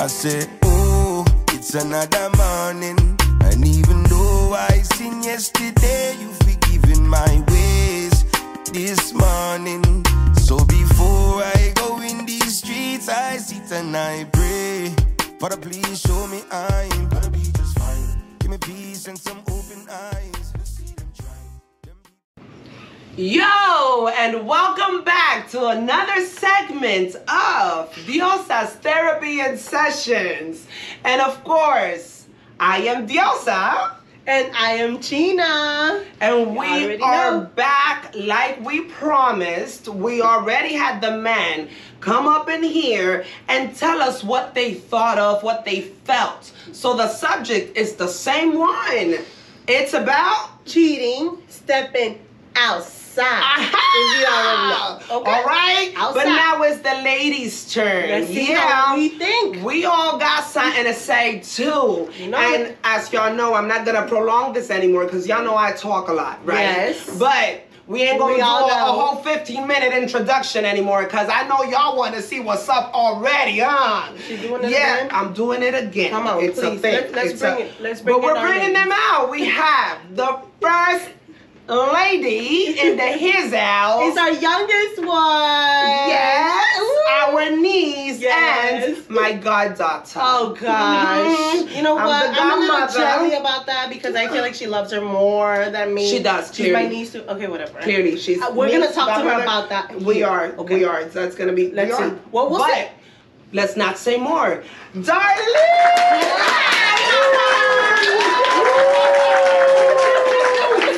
I said, oh, it's another morning. And even though I sinned yesterday, you've forgiven my ways this morning. So before I go in these streets, I sit and I pray. Father, please show me I'm gonna be just fine. Give me peace and some open eyes. Yo, and welcome back to another segment of Diosa's Therapy In Sessions. And of course, I am Diosa. And I am Chyna. And we are know. back like we promised. We already had the men come up in here and tell us what they thought of, what they felt. So the subject is the same one. It's about Cheating, stepping outside. If you know. Okay. All right. But Outside. now it's the ladies' turn. Let's see yeah. we think. We all got something to say too. You know and it. as y'all know, I'm not gonna prolong this anymore because y'all know I talk a lot, right? Yes. But we ain't gonna We do a, all whole 15 minute introduction anymore because I know y'all want to see what's up already, huh? She doing it yeah, again? I'm doing it again. Come on, it's a thing. Let- let's It's bring a- it- let's bring it But we're bringing ladies. them out. We have the first lady in the his house. It's our youngest one. Yes, Ooh. our niece Yes. and my goddaughter. Oh gosh. Mhm. You know I'm what? I'm, a little jelly about that because I feel like she loves her more than me. She does, She's my niece too. Okay, whatever. Clearly, she's. Uh, we're gonna talk to her about that We here. are. Okay. We are. That's gonna be. Let's see. are. Well, we'll but see. let's not say more. Darlene.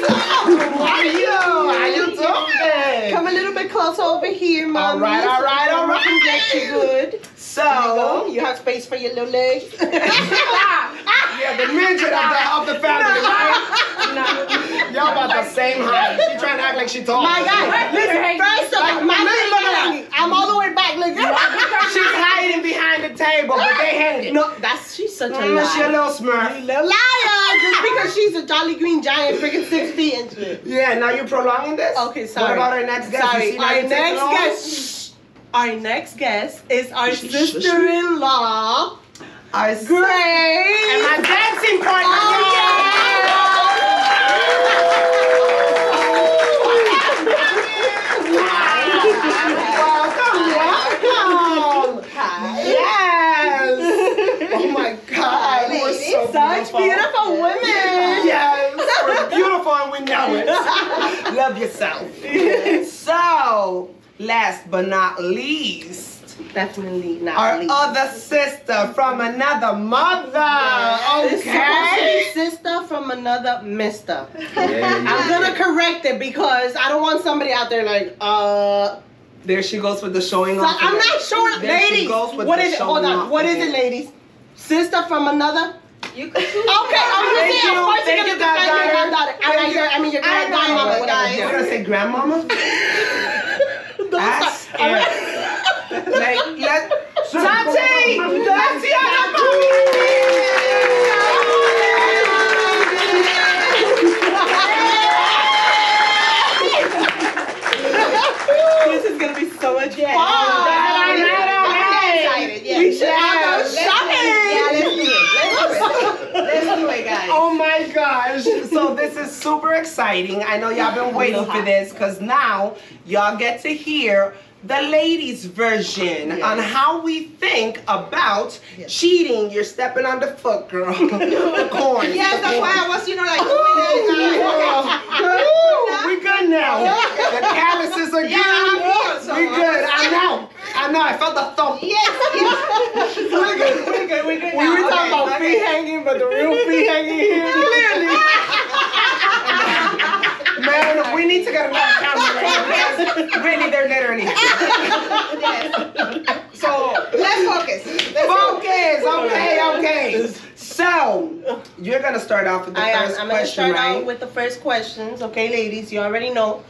How are you? How you doing? Come a little bit closer over here, mommy. All right, all right, so all we can right. get you good. There you. So. You have space for your little legs. Yeah, the midget of the, of the family, right? Y'all about the same height. She trying to act like she tall. My God, listen, first of all, my Look, look at hanging. I'm all the way back. Look, She's hiding behind the table, but they hanging. no, that's she's such a Mm, she a little smurf. Little liar, just because she's a Jolly Green Giant, freaking six feet and shit. Yeah, now you're prolonging this? Okay, sorry. What about our next guest? Sorry, our next guest. Our next guest is our sister-in-law, Our Grace. And my dancing partner. Oh, Welcome, welcome. Yes. Oh my God. We're so Such beautiful women. Yes, we're beautiful and we know it. Love yourself. So, last but not least, Definitely not. our least. other sister from another mother. It's Okay. sister from another mister. Yeah, I'm gonna correct it because I don't want somebody out there like, uh. There she goes with the showing So off. I'm not sure, There she ladies. goes with What the is it? Hold on. off What is again. it, ladies? Sister from another. You could choose. Okay, I'm Thank just saying. you. Of course, Thank you're gonna defend your granddaughter. I mean, your, I mean, your I know, grandmama. guys. You're gonna say grandmama? That's Alright. it. Like, let Tati! Tatiana! This is gonna be so much fun. Alright, alright. excited, yeah. We should all go Yes. shopping. Yeah, let's do it. Let's do it. Let's do it, guys. Oh my gosh. So this is super exciting. I know y'all been waiting for this because now y'all get to hear the ladies' version on how we think about cheating. You're stepping on the foot, girl. the corn. Yes, that's why I was, you know, like, oh, Ooh, we good now. The calluses are good. Yeah, good, so we good. I know. I know. I felt the thump. yes, yes. We're good. We're good. We're good. We were now. talking Okay, about okay. feet hanging, but the real feet hanging here. Clearly. Man, we need to get another camera because really they're literally. yes. So Let's focus. Let's focus. Okay, okay. So you're gonna start off with the I am. first I'm gonna start right? out with the first questions. Okay, ladies, you already know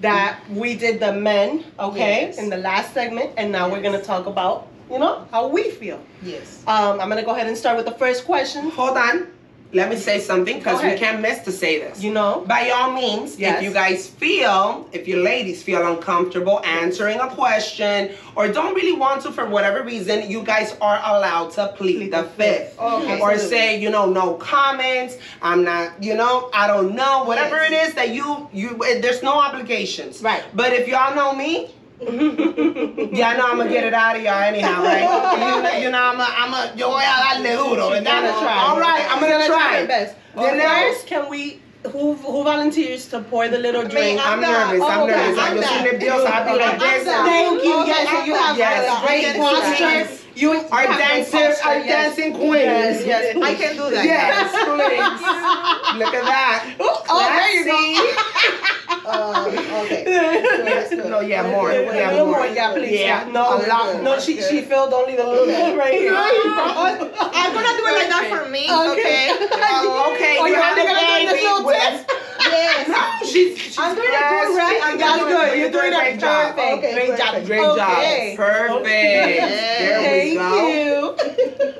that we did the men. Okay, Yes. in the last segment, and now we're gonna talk about you know how we feel. Yes. Um, I'm gonna go ahead and start with the first question. Hold on. Let me say something because we can't miss to say this. You know? By all means, Yes. if you guys feel, if you ladies feel uncomfortable answering a question or don't really want to for whatever reason, you guys are allowed to plead the fifth. Okay. Or say, you know, no comments. I'm not, you know, I don't know. Whatever Yes. it is that you you eh, there's no obligations. Right. But if y'all know me, ya know I'm gonna get it out of y'all anyhow, right? you, know, you know I'm a, I'm a, yo voy a darle duro, ¿verdad? gonna try. All right, I'm gonna try. best. Okay. Nurse, can we? Who who volunteers to pour the little drink? I'm I'm not- nervous. I'm oh, okay, nervous. I'm soy not. nerviosa. I'll be like I'm this. Thank you. Okay, Yes, so you have yes, great posture. You Our have great dancer, posture, our yes. dancing queen. Yes, yes. I can do that. Yes, please. Look at that. Oh, there you go. Um, okay. Yes, no, yeah, more. A Yeah, little more. more, yeah, please. Yeah, No, a lot. no, she she filled only the little bit right here. I'm gonna do it like that for me. Okay. Oh, okay. Oh, you you're have a gonna do this little with- test? Yes. No, she's, she's I'm doing it good, breastfeeding. right? You're That's doing- good. You're You're doing doing a great job. perfect. Oh, okay, Great job. Great Okay. job. Perfect. There we Thank go. you.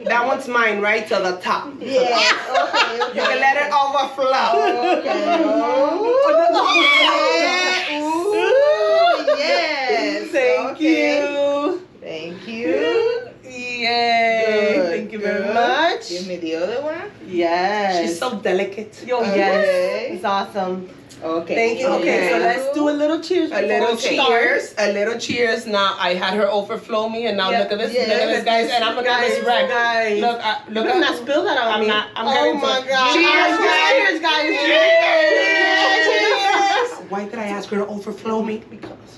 That one's mine, right? To the top. Yeah. Okay. You can let it overflow. Okay. Ooh, yes. Thank Okay. you. Thank you. Yay. Good, Thank you very good. much. Give me the other one. Yes. She's so delicate. Yo, Okay. yes. It's awesome. Okay. Thank you. Okay, so let's do a little cheers. A little we start. cheers, a little cheers. Now I had her overflow me, and now Yeah, look at this, yeah, look at this, guys, and I'm gonna get this Guys, wreck. guys. Look, uh, look, I'm not spill that on I'm me. not- I'm oh my to- god. Cheers, guys. Cheers, guys. Cheers. Cheers. Why did I ask her to overflow me? Because.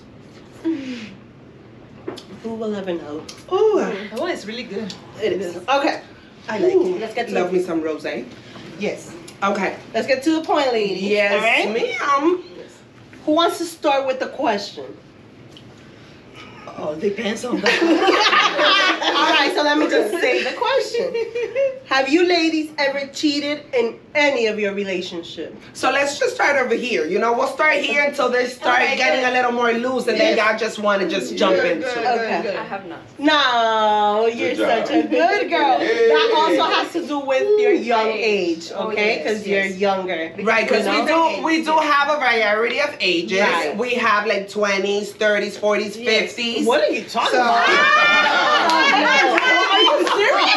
Who will ever know? Ooh, Oh, it's really good. It is. Okay. I like it. Let's get to Love me some rosé. Yes. Okay. Let's get to the point, ladies. Yes, All right. ma'am. Who wants to start with the question? Uh-oh, depends on the All right, so let me just say the question. Have you ladies ever cheated in any of your relationship? So let's just start over here. You know, we'll start here until they start okay, getting good. a little more loose and yes. then y'all just want to just jump good, into good, Okay. I have not. No, you're such a good girl. That also has to do with your young age, oh, okay? Because oh, yes, you're younger. Because right, because we do age, we do have a variety of ages. Right. We have like 20s, 30s, 40s, 50s face. What are you talking so, about? are you serious?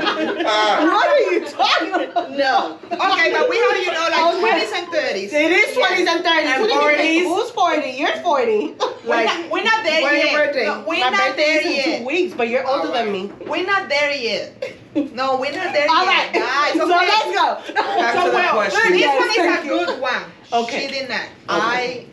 what are you talking about? No. Okay, but we have, you know, like 20s and 30s. It is 20s and 30s. And 40s. Who's 40? You're 40. Like, we're, not, we're not there when yet. Your birthday? No, we're My not there yet. two weeks, but you're older right. than me. We're not there yet. No, we're not there All yet. Right. Guys, so okay. let's go. So well, this one is a good one. Okay. She did not. Okay. I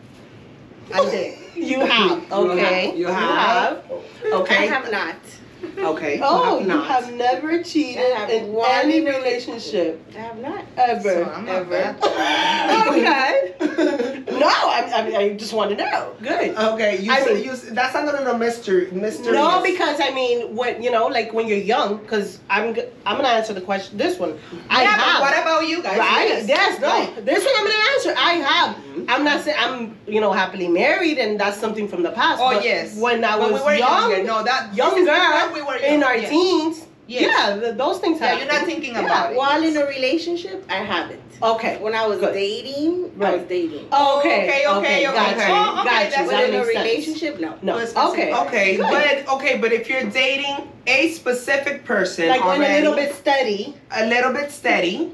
I did. You have. Okay. You have. Okay. I have not. Okay. Oh, have you not. have never cheated have in one any relationship I have not. ever. So I'm ever. okay. no, I, I, I just want to know. Good. Okay, you, I said mean- you s- that's under the mystery mystery. No, because I mean, when you know, like when you're young, because I'm g- I'm gonna answer the question. This one, I yeah, have. but what about you guys? Right? Yes. Yes, no. Right. This one I'm gonna answer. I have. Mm-hmm. I'm not saying I'm, you know, happily married, and that's something from the past. Oh but yes. When I was we were young, younger. No, that this younger, is before we were young. in our yeah. teens, Yes. yeah, th- those things Yeah, you're not thinking Yeah, about it. While in a relationship, I haven't. Okay. When I was Good. dating, I was dating. Okay. Okay, okay, okay. Gotcha. Oh, okay, gotcha. that's But That in a makes sense. relationship, no. No. Well, specific. Okay. Okay, Good. but okay, but if you're dating a specific person Like when already, a little bit steady. a little bit steady.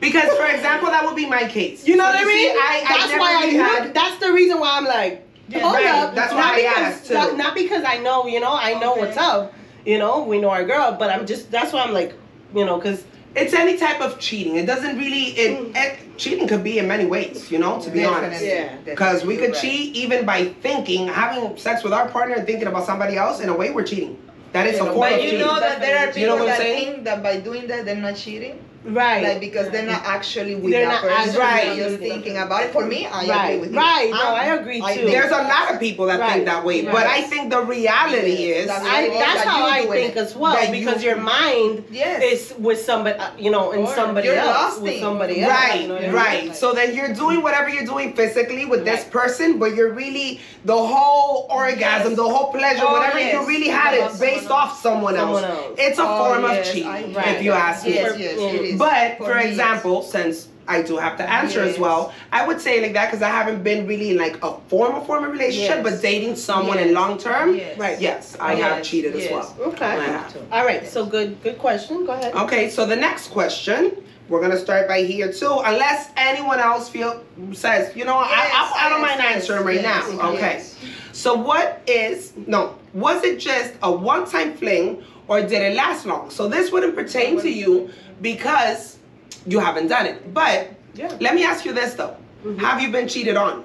Because, for example, that would be my case. You know So what I see, mean? I, I that's never why I really knew. had- That's the reason why I'm like, Yeah, hold right. up. That's not why I because, asked, too. Not, not because I know, you know, I know Okay. what's up. You know, we know our girl, but I'm just. That's why I'm like, you know, because It's any type of cheating. It doesn't really. It, Mm. it cheating could be in many ways. You know, to be honest. Yeah. definitely, Because we could right. cheat even by thinking, having sex with our partner and thinking about somebody else. In a way, we're cheating. That is a form of cheating. But you know that there are You know people that saying? think that by doing that they're not cheating. Right. Like because they're not actually with They're that not person. actually Right. They're just thinking about it. For me, I Right. agree with you. Right. No, I'm- I agree too. think There's a lot of people that Right. think that way, but I think the reality Yes, is that's I, that's that how I think it. as well That because you- your mind Yes. is with somebody, uh, you know, in Or somebody you're else, lost with somebody else. Right, you know what I mean? right. So then you're doing whatever you're doing physically with this person, but you're really the whole orgasm, Yes. the whole pleasure, Oh, whatever yes. you really had it based off someone else. It's a Oh, form of cheating, Right. if you ask me. Yes, yes, it is. But For for me, yes. example, since I do have to answer as well, I would say like that because I haven't been really in like a formal formal relationship, Yes. but dating someone in long term, Yes. Right. yes, I have Yes, cheated as yes. well. Okay. All right. So good. Good question. Go ahead. Okay, so the next question, we're gonna start by here too, unless anyone else feel says, you know, I, I, I don't Yes, mind yes, answering right yes, now. Okay. yes. So what is no? Was it just a one-time fling, or did it last long? So this wouldn't pertain to you because you haven't done it. But Yeah. let me ask you this though: Mhm. Have you been cheated on?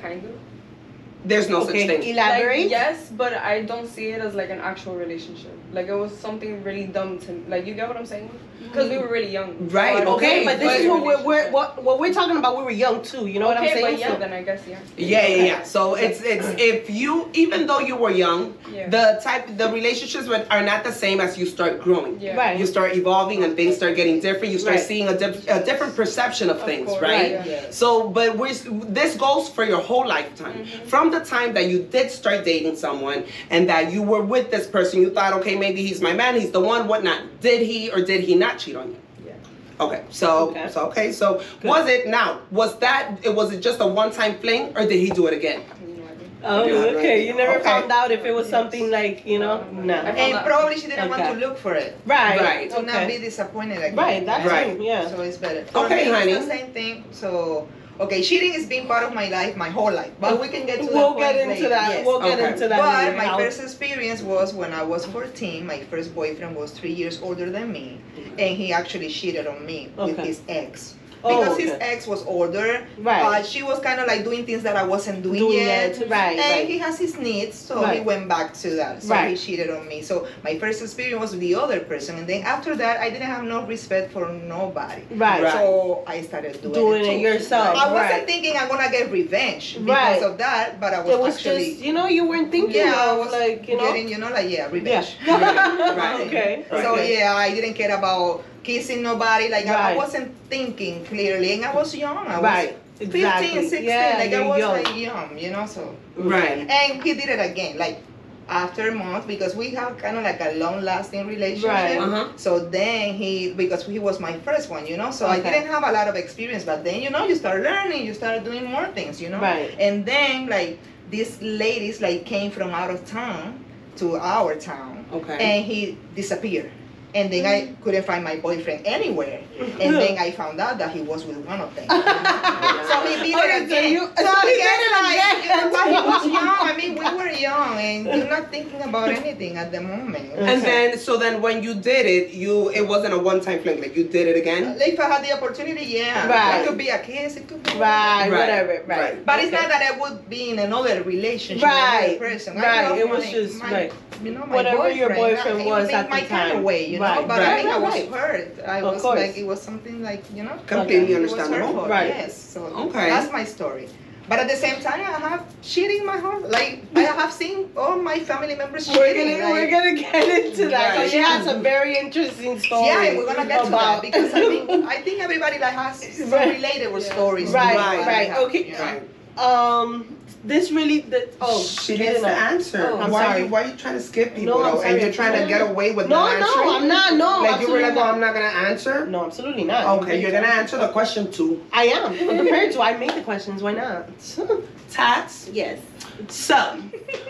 Kind of. There's no Okay. such thing. Elaborate. Like, yes, but I don't see it as like an actual relationship. Like it was something really dumb to like. You get what I'm saying? Because we were really young. Right, So okay, Okay, but this it is was what we're, we're what what we're talking about. We were young too. You know what I'm okay, saying? but yeah, So- then I guess yeah. Yeah, yeah, yeah. So it's it's if you even though you were young, Yeah. the type the relationships with- are not the same as you start growing. Yeah. Right. You start evolving and things start getting different. You start Right. seeing a, diff- a different perception of, Of things, course, right? right, yeah. So, but we're, this goes for your whole lifetime. Mm-hmm. From the time that you did start dating someone and that you were with this person, you thought, okay, maybe he's my man, he's the one, whatnot. Did he or did he not cheat on you? Yeah. Okay, so Okay. so okay, so was it now? Was that it? Was it just a one-time fling, or did he do it again? Oh, you know, I think. Oh, Yeah, okay. You never Okay. found out if it was something like you know. No. And probably she didn't want to look for it. Right. Right. To not be disappointed again. Right. That's Right. true. Yeah. So it's better. For Okay, me, honey. It's the same thing. So, okay, cheating has been part of my life, my whole life. But we can get to We'll that get into later. that. Yes. We'll get into that. But my I'll- first experience was when I was 14. My first boyfriend was three years older than me, and he actually cheated on me with his ex. Oh, Because his ex was older, Right. uh, she was kind of like doing things that I wasn't doing, Doing yet. it, right, And right. he has his needs, so he went back to that. So he cheated on me. So my first experience was with the other person, and then after that, I didn't have no respect for nobody. Right. Right. So I started doing, Doing it, it yourself, I wasn't right. thinking I'm gonna get revenge because Right. of that, but I was, It was actually just you know you weren't thinking yeah, I was like you know. getting you know like yeah yeah. revenge. Right. okay. So yeah, I didn't care about kissing nobody. Like I, I wasn't thinking clearly, and I was young. I was Right. 15, Exactly. 16. Yeah, like I was young. like young, you know. So Right. and he did it again, like after a month because we have kind of like a long-lasting relationship. Right. Uh-huh. So then he, because he was my first one, you know, so I didn't have a lot of experience, but then, you know, you start learning, you start doing more things, you know. Right. And then, like, these ladies, like, came from out of town to our town, Okay. and he disappeared. And then I mm. couldn't find my boyfriend anywhere. Mm-hmm. And then I found out that he was with one of them. so he did Okay, it so again. you- so so he he did it like, again. you know, but he was young. I mean, we were young, and you're not thinking about anything at the moment. And then, so then when you did it, you it wasn't a one-time fling. Like you did it again. If I had the opportunity, yeah. Right. It could be a kiss, it could be Right, Right, whatever, right. right. But it's not that I would be in another relationship Right, with another person. right, it was my- just, my, right. You know, my Whatever your boyfriend was at my the kind time. of way, you know. Right, but right, I think I was right. hurt. I Of was course. like, it was something like, you know. Completely It understandable. Right. Yes. So Okay. that's my story. But at the same time, I have cheating my whole like I have seen all my family members We're cheating. gonna, we're like- gonna get into that. 'cause Right. She has a very interesting story. Yeah, we're gonna get to that because I think I think everybody like has some Right. relatable stories. to Right, right, okay. you know? Right. um, this really the oh she gets to answer. Oh, I'm why sorry. Are you, why are you trying to skip people No, though? And you're trying to get away with No, answering? no, I'm not. No, Like you were like, well, not. I'm not gonna answer. No, absolutely not. Okay, you're gonna answer the question too. I am. I'm prepared to. I made the questions. Why not? Tats. Yes. So,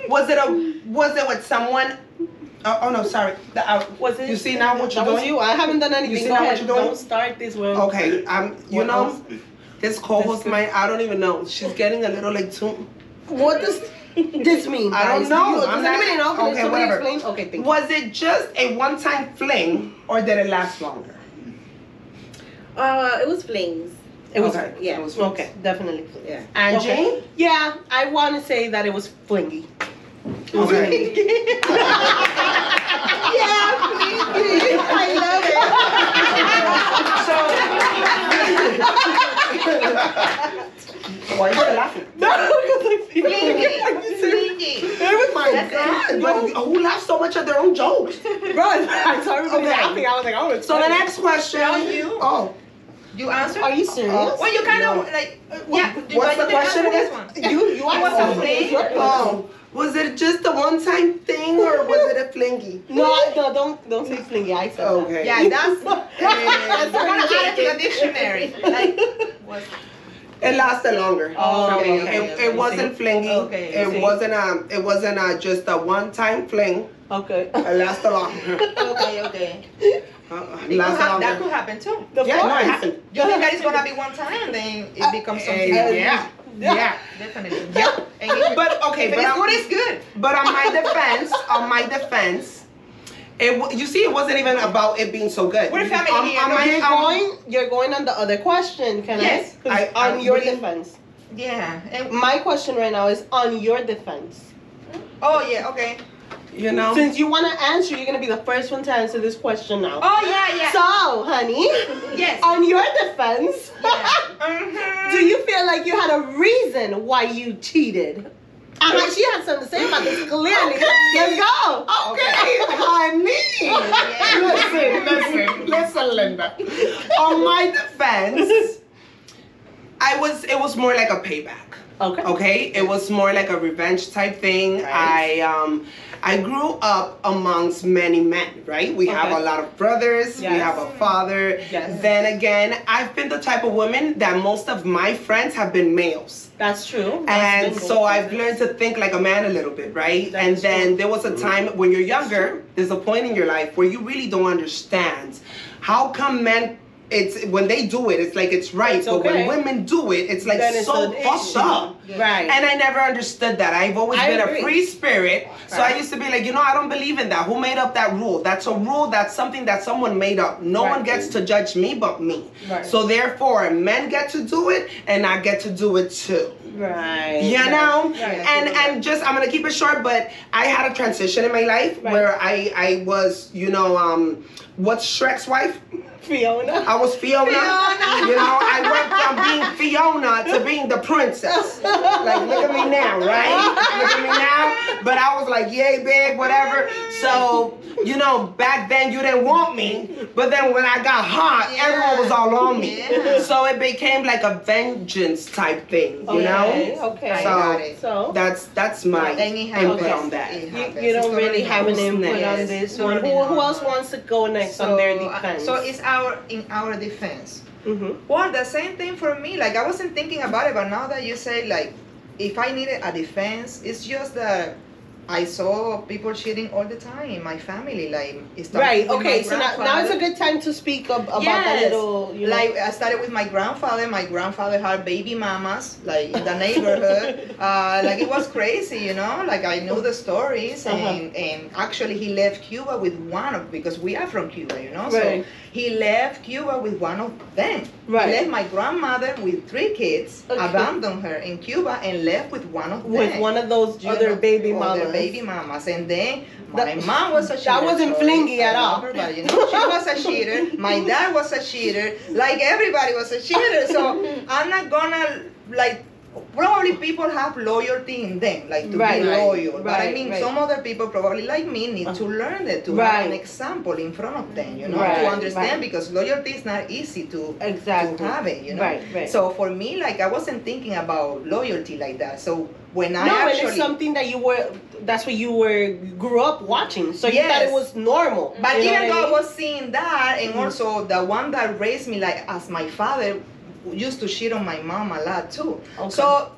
was it a was it with someone? Oh, oh no, sorry. The, uh, Was it? You see now what you're that was doing? you. I haven't done anything. You see Go now what you're doing? Don't start this one. Okay, um, you know, this co-host mine. I don't even know. She's getting a little like too. What does this mean? I don't know. You, does not, anybody know? Can okay, whatever. Explain? Okay, thank Was it just a one-time fling, or did it last longer? Uh, it was flings. It was okay. yeah. It was flings. Okay, definitely. Yeah. And okay. Jane? Yeah, I want to say that it was flingy. It was okay. flingy. yeah, flingy. I love it. so. Why are you laughing? No, because I feel Flingy. Oh my That's god! But who laughs so much at their own jokes? Bro, I saw everybody Okay. laughing. I was like, oh, it's So the next question. No, you. Oh, You answer? Are you serious? Oh. Well, you kind No. of like. Uh, yeah. what's but the you question answer again? this one. you, you What's asked a me. fling? It's your question. oh, was it just a one-time thing or was it a flingy? No, no, don't don't say flingy. I said that. Okay. Yeah, that's. Eh, that's We're gonna pretty add it to the dictionary. Like, what's It lasted longer. Oh, okay, It- okay, it, it wasn't flingy. Okay, It wasn't a. It wasn't a just a one-time fling. Okay. It lasted longer. okay, okay. Uh, could lasted that could happen too. The Yeah, no, it happened. You think that it's gonna be one time, then it becomes Uh, something. yeah. Yeah. Yeah. Definitely. Yeah. And But okay, but it's I'm- good, it's good. But on my defense, on my defense, it you see, it wasn't even about it being so good. We're family On- here, on no, my- You're um, going. You're going on the other question. Can Yes. I? 'Cause I- on I- your what defense. Yeah. And, My question right now is on your defense. oh yeah. Okay. You know. Since you want to answer, you're gonna be the first one to answer this question now. Oh yeah, yeah. So, honey, yes. on your defense, Mhm. do you feel like you had a reason why you cheated? Uh-huh, she had something to say about this clearly. Let's go. Okay, honey. listen, listen, listen, Linda. On my defense, I was. It was more like a payback. Okay. Okay, it was more like a revenge type thing. I um, I grew up amongst many men. Right, we have a lot of brothers. We have a father. Yes. Then again, I've been the type of woman that most of my friends have been males. That's true. That's And so. I've learned to think like a man a little bit, right? That and then true. there was a time when you're younger, there's a point in your life where you really don't understand how come men it's when they do it, it's like it's right, It's but okay. when women do it, it's like it's so fucked up. Right. And I never understood that. I've always I been agree. a free spirit. So I used to be like, you know, I don't believe in that. Who made up that rule? That's a rule, that's something that someone made up. No Right. one gets to judge me but me. Right. So therefore, men get to do it and I get to do it too. right. You know, Right. and and just I'm gonna keep it short, but I had a transition in my life Right. where I I was, you know, um, what's Shrek's wife? Fiona. I was Fiona. Fiona. You know, I went from being Fiona to being the princess. Like, look at me now, right? Look at me now. But I was like, yay, big, whatever. So, you know, back then you didn't want me, but then when I got hot, everyone was all on me. Yeah. So it became like a vengeance type thing, you Okay, know? Okay. I So- got it. So that's that's my Then input happens. on that. You, you don't really have an normal. input on this one. Who, who else wants to go next So, on their uh, defense? so it's our in our defense. Mhm. Well, the same thing for me. Like I wasn't thinking about it, but now that you say like, if I needed a defense, it's just that I saw people cheating all the time in my family. Like Right. Okay. So now, now it's a good time to speak ab- about Yes. that little. You know, like I started with my grandfather. My grandfather had baby mamas, like in the neighborhood. uh, like it was crazy, you know. Like I knew the stories, Uh-huh. and and actually he left Cuba with one of because we are from Cuba, you know. Right. So he left Cuba with one of them. Right. He left my grandmother with three kids, Okay. abandoned her in Cuba, and left with one of them. with one of those other Other- baby mamas. Baby mamas, and then my That- mom was a cheater. that wasn't sorry, flingy at all. you know, she was a cheater. My dad was a cheater. Like everybody was a cheater. So I'm not gonna like. Probably people have loyalty in them, like to Right. be Right. loyal. But I mean, right. some other people, probably like me, need to learn that to have an example in front of them, you know, Right, to understand right. because loyalty is not easy to Exactly. to have it, you know. Right, right. So for me, like I wasn't thinking about loyalty like that. So when I no, actually it's something that you were. That's what you were grew up watching. So you thought it was normal. But even though I mean? was seeing that, and Mhm. also the one that raised me, like as my father, used to cheat on my mom a lot too. Okay. So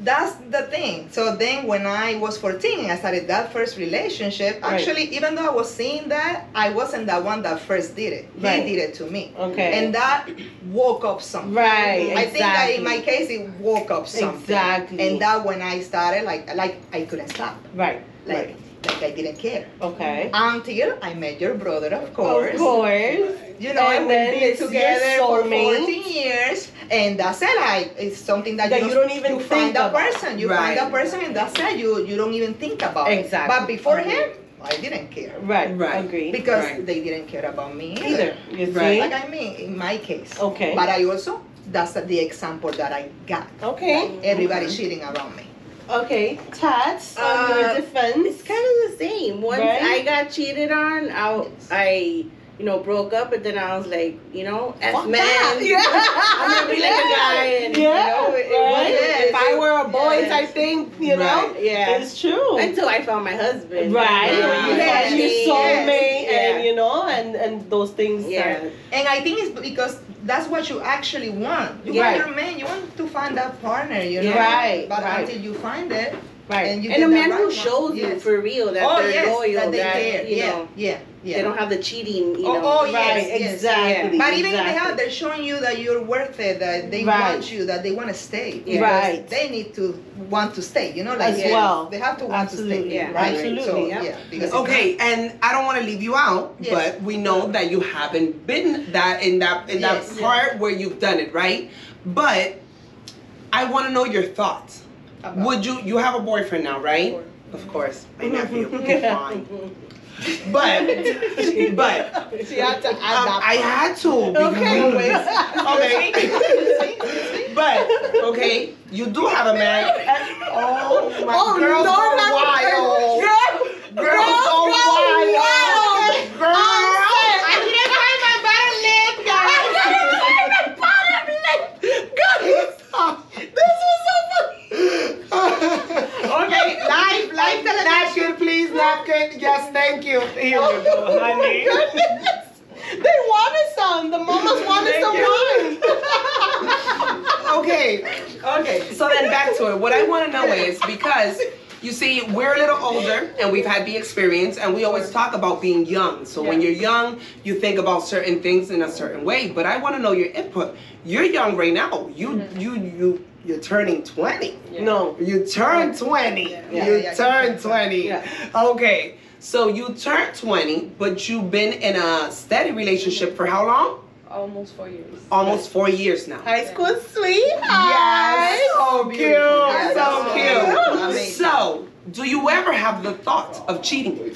that's the thing. So then when I was 14 I started that first relationship, Right. actually, even though I was seeing that, I wasn't the one that first did it. Right. He did it to me. Okay. And that woke up something. Right, I think that in my case, it woke up something. Exactly. And that when I started, like, like I couldn't stop. right. Like, right. Like I didn't care. Okay. Until I met your brother, of course. Of course. You know, And and then we've been together for soulmate. 14 years, and that's it. Like it's something that, That you, you don't even you think find a person. You Right. find a person, and that's it. You you don't even think about it. Exactly. But before Agreed. him, I didn't care Right. Right. Agreed. because Right. they didn't care about me either. You see? Right. Like I mean, in my case. Okay. But I also that's the example that I got. Okay. Everybody cheating around me. Okay. Tats, on your Uh, defense. It's kind of the same. Once Right? I got cheated on, I, I, you know, broke up, but then I was like, you know, as Fuck man, that. Yeah. I'm gonna be like a guy, and Yeah. you know, it, it right? wasn't- if I were a boy yeah. type thing, you know, Right, yeah. it's true. until I found my husband, Right, And, when you uh, find your soulmate, yeah. and you know, and and those things. Yeah. are- And I think it's because that's what you actually want. You Right. want your man, you want to find that partner, you know. Right, But right. until you find it, right. and you and a that man right who one, shows you yes. for real that oh they're yes, loyal, that they care. you yeah, know, yeah, yeah. they don't have the cheating, you Oh, know. oh, right. yes, yes, exactly. But even if they exactly. have, they're showing you that you're worth it, that they Right. want you, that they want to stay. Yeah. Right. They need to want to stay. You know, like As yes, well. they have to want Absolutely. to stay. Yeah. Right. Absolutely, So, yeah. yeah. Because if Okay, and I don't want to leave you out, Yes. but we know that you haven't been that in that in Yes. that part where you've done it, right? But I want to know your thoughts. About- Would you you have a boyfriend now, right? Of course, my nephew. Fine. But but She had to add um, I had to. Okay. okay. but okay, you do have a man. Oh my Oh, girls Lord, are wild. Girl, Girls girls go wild. wild. Girl. I didn't find my bottom lip, guys. I didn't find my bottom lip. Guys, this was so okay, live, live, napkin, please, napkin. Yes, thank you. Here you go, Oh my honey. goodness. They wanted some. The mamas wanted some wine. Okay, okay. So then back to it. What I want to know is because you see, we're a little older and we've had the experience, and we always talk about being young. So when you're young, you think about certain things in a certain way. But I want to know your input. You're young right now. You, mm-hmm. you, you, you're turning 20. Yeah. No. You turn 20. Yeah, you yeah, turn yeah. 20. Yeah. Okay. So you turn 20, but you've been in a steady relationship for how long? Almost four years. Almost four years now. High school sweetheart. Yes, so cute, Yeah, so that's cute. amazing. So, do you ever have the thought of cheating?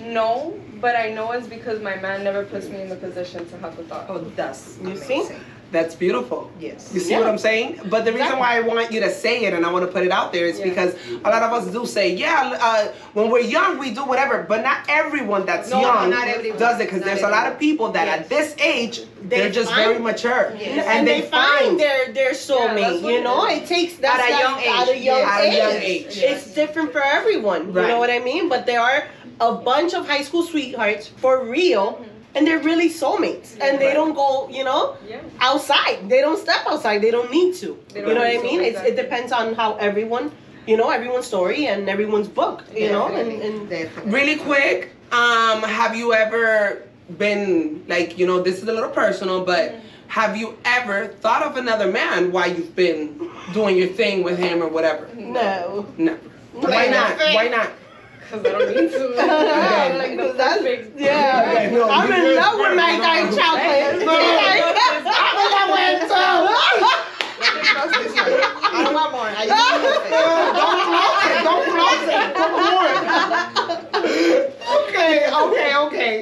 No, but I know it's because my man never puts me in the position to have the thought. Oh, that's You see? That's beautiful. Yes. You see Yeah. what I'm saying? But the reason why I want you to say it and I want to put it out there is Yeah. because a lot of us do say, yeah, uh, when we're young, we do whatever, but not everyone that's No, young everyone. does it because there's a lot of people that Yes. at this age, They they're just very mature. Yes. And, they, find their their soulmate. what you know, it takes that At a young At a age. young Yes. At a young age. It's different for everyone. You know what I mean? But there are a bunch of high school sweethearts for real, and they're really soulmates, and they Right. don't go, you know, Yeah. outside. They don't step outside. They don't need to. You don't know what I mean? It's, it depends on how everyone, you know, everyone's story and everyone's book. You know, and, and. Really quick, um, have you ever been like, you know, this is a little personal, but have you ever thought of another man while you've been doing your thing with him or whatever? no. No. Why not? Why not? Because I don't need to. Okay. like the That's- perfect. Yeah, Okay, no, I'm in love with my dark chocolate. No, I'm in love with him too. Let me cross this one. I don't want more. I Uh, don't close it. Don't close it. Come on. okay, okay, okay.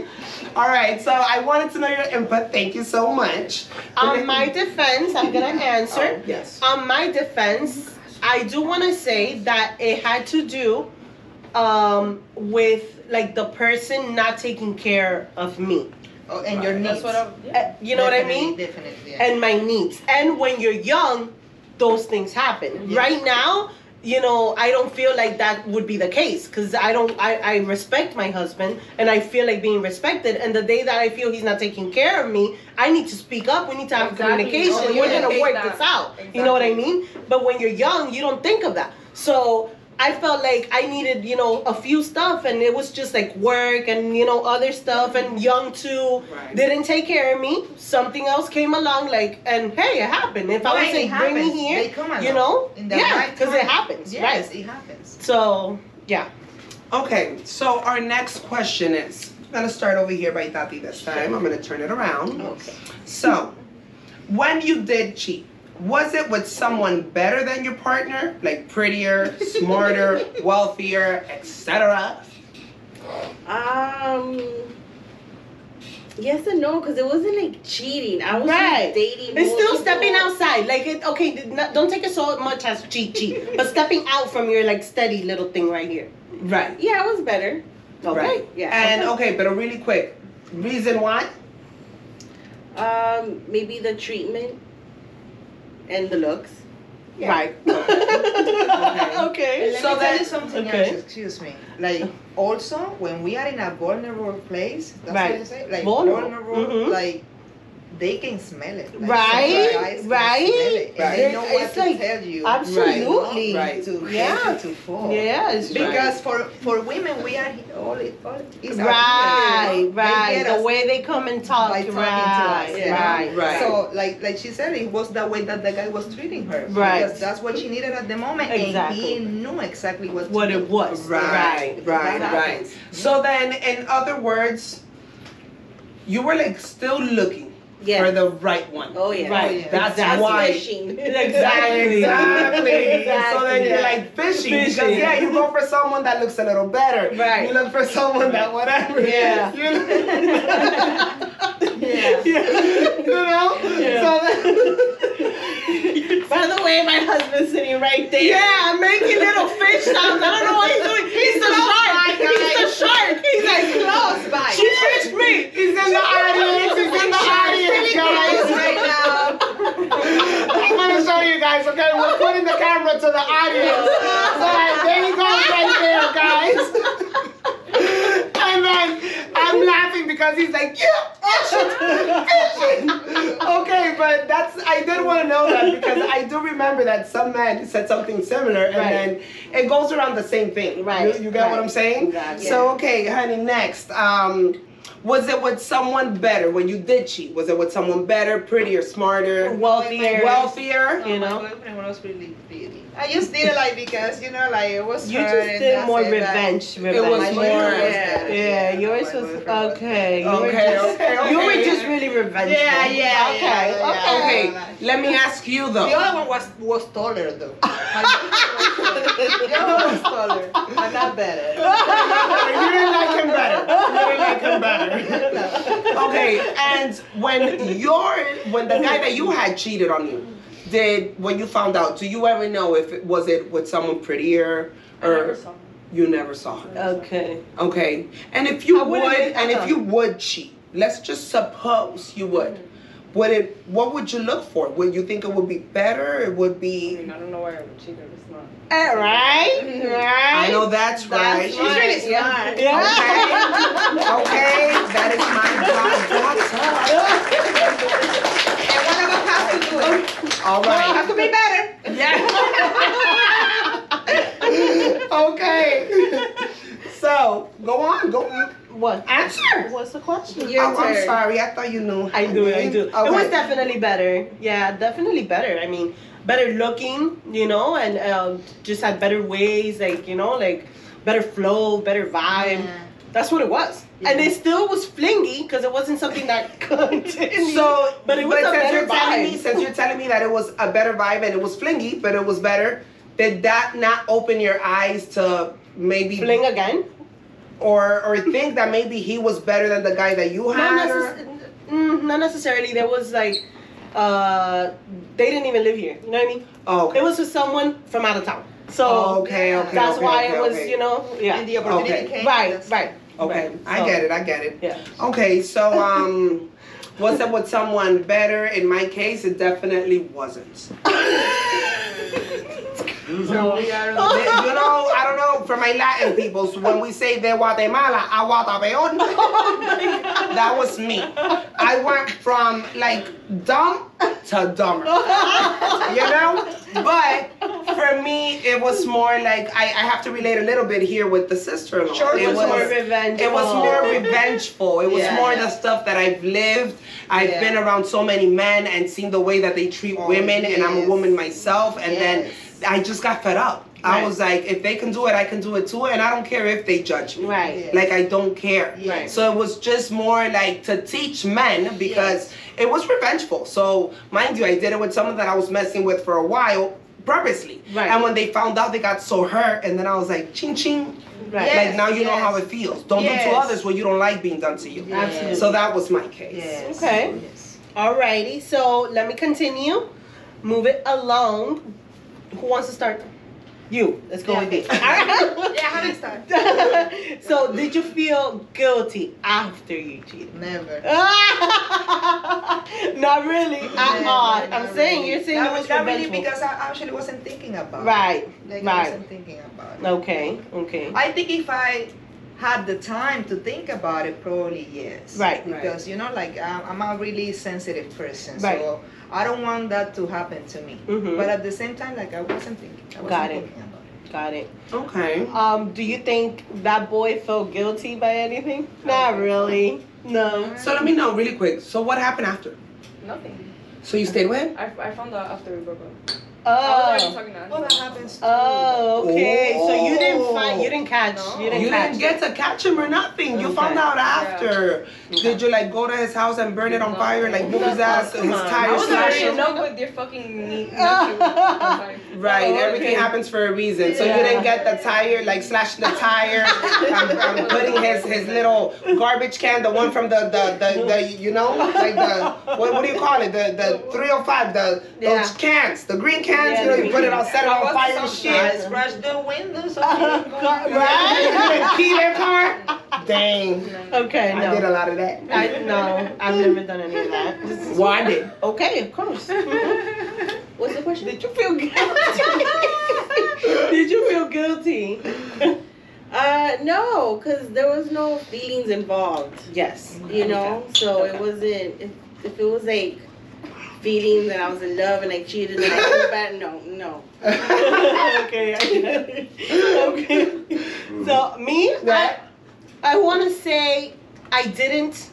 All right. So I wanted to know your input. Thank you so much. On my defense, I'm gonna answer. Oh, yes. On my defense, I do want to say that it had to do um, with like the person not taking care of me. Oh, and your needs. That's what Yeah. Uh, you know what I mean? Definitely. Yeah. And my needs. And when you're young, those things happen. Yes. Right now, you know, I don't feel like that would be the case because I don't. I, I respect my husband and I feel like being respected. And the day that I feel he's not taking care of me, I need to speak up. We need to have Exactly. communication. Oh, We're gonna work Exactly. this out. You know what I mean? But when you're young, you don't think of that. So I felt like I needed, you know, a few stuff, and it was just like work and you know other stuff. And young too Right. didn't take care of me. Something else came along, like, and hey, it happened. If I Right, would say it bring me here, They come you know, in the yeah, right because it happens, Yes, right? it happens. So yeah, Okay. So our next question is. I'm gonna start over here by Tati this time. I'm gonna turn it around. okay. So, when you did cheat, was it with someone better than your partner, like prettier, smarter, wealthier, etc.? Um, Yes and no, because it wasn't like cheating. I was Right. just dating. It's still multiple- stepping outside. Like, it, okay, not- don't take it so much as cheat, cheat, but stepping out from your like steady little thing right here. Right. Yeah, it was better. Okay. Right. Yeah. And okay, but a really quick reason why? Um, maybe the treatment and the looks. Yeah. Right. Okay. okay. So that- you something okay. else, excuse me. Like also when we are in a vulnerable place, that's Right. what you say? Like Vulnerable. vulnerable, Mhm. like they can smell it. Like, Right, guys right. smell it, Right. they know what It's to like- tell you. Absolutely. Right. To Yeah. to fall. Yeah, it's true. Because for for women we are all it all is our Right, ears. Right. The way they come and talk, by talking right, to us. yeah. right, Right. So like like she said, it was the way that the guy was treating her. Right. Because that's what she needed at the moment, Exactly. and he knew exactly what. What it was. Right, right, That right. So then, in other words, you were like still looking Yeah. for the right one. Oh yeah. Right. Oh, yeah. That's That's why. fishing. Exactly. Exactly. So then you're like fishing, because yeah, you go for someone that looks a little better. Right. You look for someone that whatever. Yeah. You know? Yeah. you know. Yeah. So then, By the way, my husband's sitting right there. Yeah, making little fish sounds. I don't know what he's doing. He's the oh shark. He's the shark. He's like close by. She fished me. he's in the audience. He's in the audience, guys. Right. I'm gonna show you guys. Okay, we're putting the camera to the audience. So like, there he goes right there, guys. And then I'm laughing because he's like, yeah. Okay, but that's I did want to know that because I do remember that some man said something similar, and Right. then it goes around the same thing. Right, You, you get what. I'm saying? Exactly. So okay, honey. Next, um, was it with someone better when you did cheat? Was it with someone better, prettier, smarter, Wealthier. wealthier? You know? My boyfriend was really pretty. I just did it like because you know like it was You just did that's more revenge, like- revenge. It was My more- boyfriend was Yeah, yeah, yours was boyfriend was okay. You were Okay, just, okay, You were just really revengeful. Yeah, yeah, Okay, yeah, yeah, okay. Okay, let me ask you though. The other one was was taller though. My boyfriend was taller. The other one was taller, but not better. you didn't like him better. You didn't like him better. okay, and when your when the guy that you had cheated on you, did when you found out, do you ever know if it was it with someone prettier I never or saw you never saw her? Okay. Okay, and if you would, would've and if uh-uh. you would cheat, let's just suppose you would. Mm-hmm. Would it? What would you look for? Would you think it would be better? It would I be. mean, I don't know why I would cheat her. It's not. Eh, right? Mm-hmm. Right? I know that's right. That's right. really smart. Yeah. Okay, that is my goddaughter. And one of us has to do it. All One right. has to be better. okay. So go on, go on. What? Answer. What's the question? Your Oh, I'm sorry. I thought you knew. I do, I do. Okay. It was definitely better. Yeah, definitely better. I mean, better looking, you know, and um, just had better ways, like, you know, like better flow, better vibe. Yeah. That's what it was. And it still was flingy because it wasn't something that continued. So, but it was a since better you're telling me, vibe. since you're telling me that it was a better vibe and it was flingy, but it was better, did that not open your eyes to maybe Fling again? or or think that maybe he was better than the guy that you Not, had? or- necess- mm, not necessarily. There was like, uh, they didn't even live here. You know what I mean? Oh, okay. It was with someone from out of town. So Oh, okay, okay. that's okay, why okay, it was, okay. you know, yeah. And the opportunity Okay. came. Right, right. Okay, right. I So, get it. I get it. Yeah. Okay, so um, what's up with someone better? In my case, it definitely wasn't. So we are. You know, I don't know, for my Latin peoples, when we say de Guatemala, aguata peor, oh that was me. I went from like dumb to dumber. You know? But for me, it was more like, I, I have to relate a little bit here with the sister in law. Sure, it was more revengeful. It was more revengeful. It was Yeah. more the stuff that I've lived. I've Yeah. been around so many men and seen the way that they treat Oh, women, and I'm a woman myself. And then Yes. I just got fed up. I was like, if they can do it, I can do it too, and I don't care if they judge me. Right. Yeah. Like I don't care. Right. So it was just more like to teach men because it was revengeful. So mind you, I did it with someone that I was messing with for a while purposely. Right. And when they found out, they got so hurt, and then I was like, ching ching. Right. Yes, like now you know how it feels. Don't do to others what you don't like being done to you. Absolutely. So that was my case. Yes. Okay. Yes. Alrighty, so let me continue. Move it along. Who wants to start? You. Let's go Yeah, with you. okay. Alright. Yeah, how do I start? so, did you feel guilty after you cheated? Never. Not really at Never, all. not I'm saying really. you're saying that it was was that really because I actually wasn't thinking about Right, it. Like I right. wasn't thinking about it. Okay, okay. I think if I had the time to think about it, probably yes. Right. Because you know, like I'm, I'm a really sensitive person, Right. so I don't want that to happen to me. Mhm. But at the same time, like I wasn't thinking. I wasn't Got it. thinking about. Got it. Okay. Um, do you think that boy felt guilty by anything? Not really. No. So let me know really quick. So what happened after? Nothing. So you stayed with? I, I found out after we broke up. Oh. I was Oh. talking to Angela. Well, that happens. Too. Oh, okay. So you didn't Oh. find, you didn't catch, No. you didn't You catch. didn't get to catch him or nothing. You Okay. found out after. Okay. Did you like go to his house and burn it on No. fire, like move his No. ass, Come his on. I was already smash in love with your fucking nie- nephew. Right, Oh, everything okay. happens for a reason. So Yeah. you didn't get the tire, like slashing the tire, I'm, I'm putting his his little garbage can, the one from the the, the, the you know, like the what, what do you call it? The the 305, the oh Yeah. those cans, the green cans. Yeah, you know, you put it on, set it on fire and cans. shit. I scratched the windows. of Oh, the God, car. right? You didn't key their car? Dang, Okay, no. I did a lot of that. I no, I've never done any of that. Well, I did. Okay, of course. What's the question? Did you feel guilty? Did you feel guilty? Uh, no, because there was no feelings involved. Yes. You know, so Okay. it wasn't. If, if it was like feelings and I was in love and I cheated and I feel bad, no, no. okay. I get it. okay. Mm. So me, I, I want to say I didn't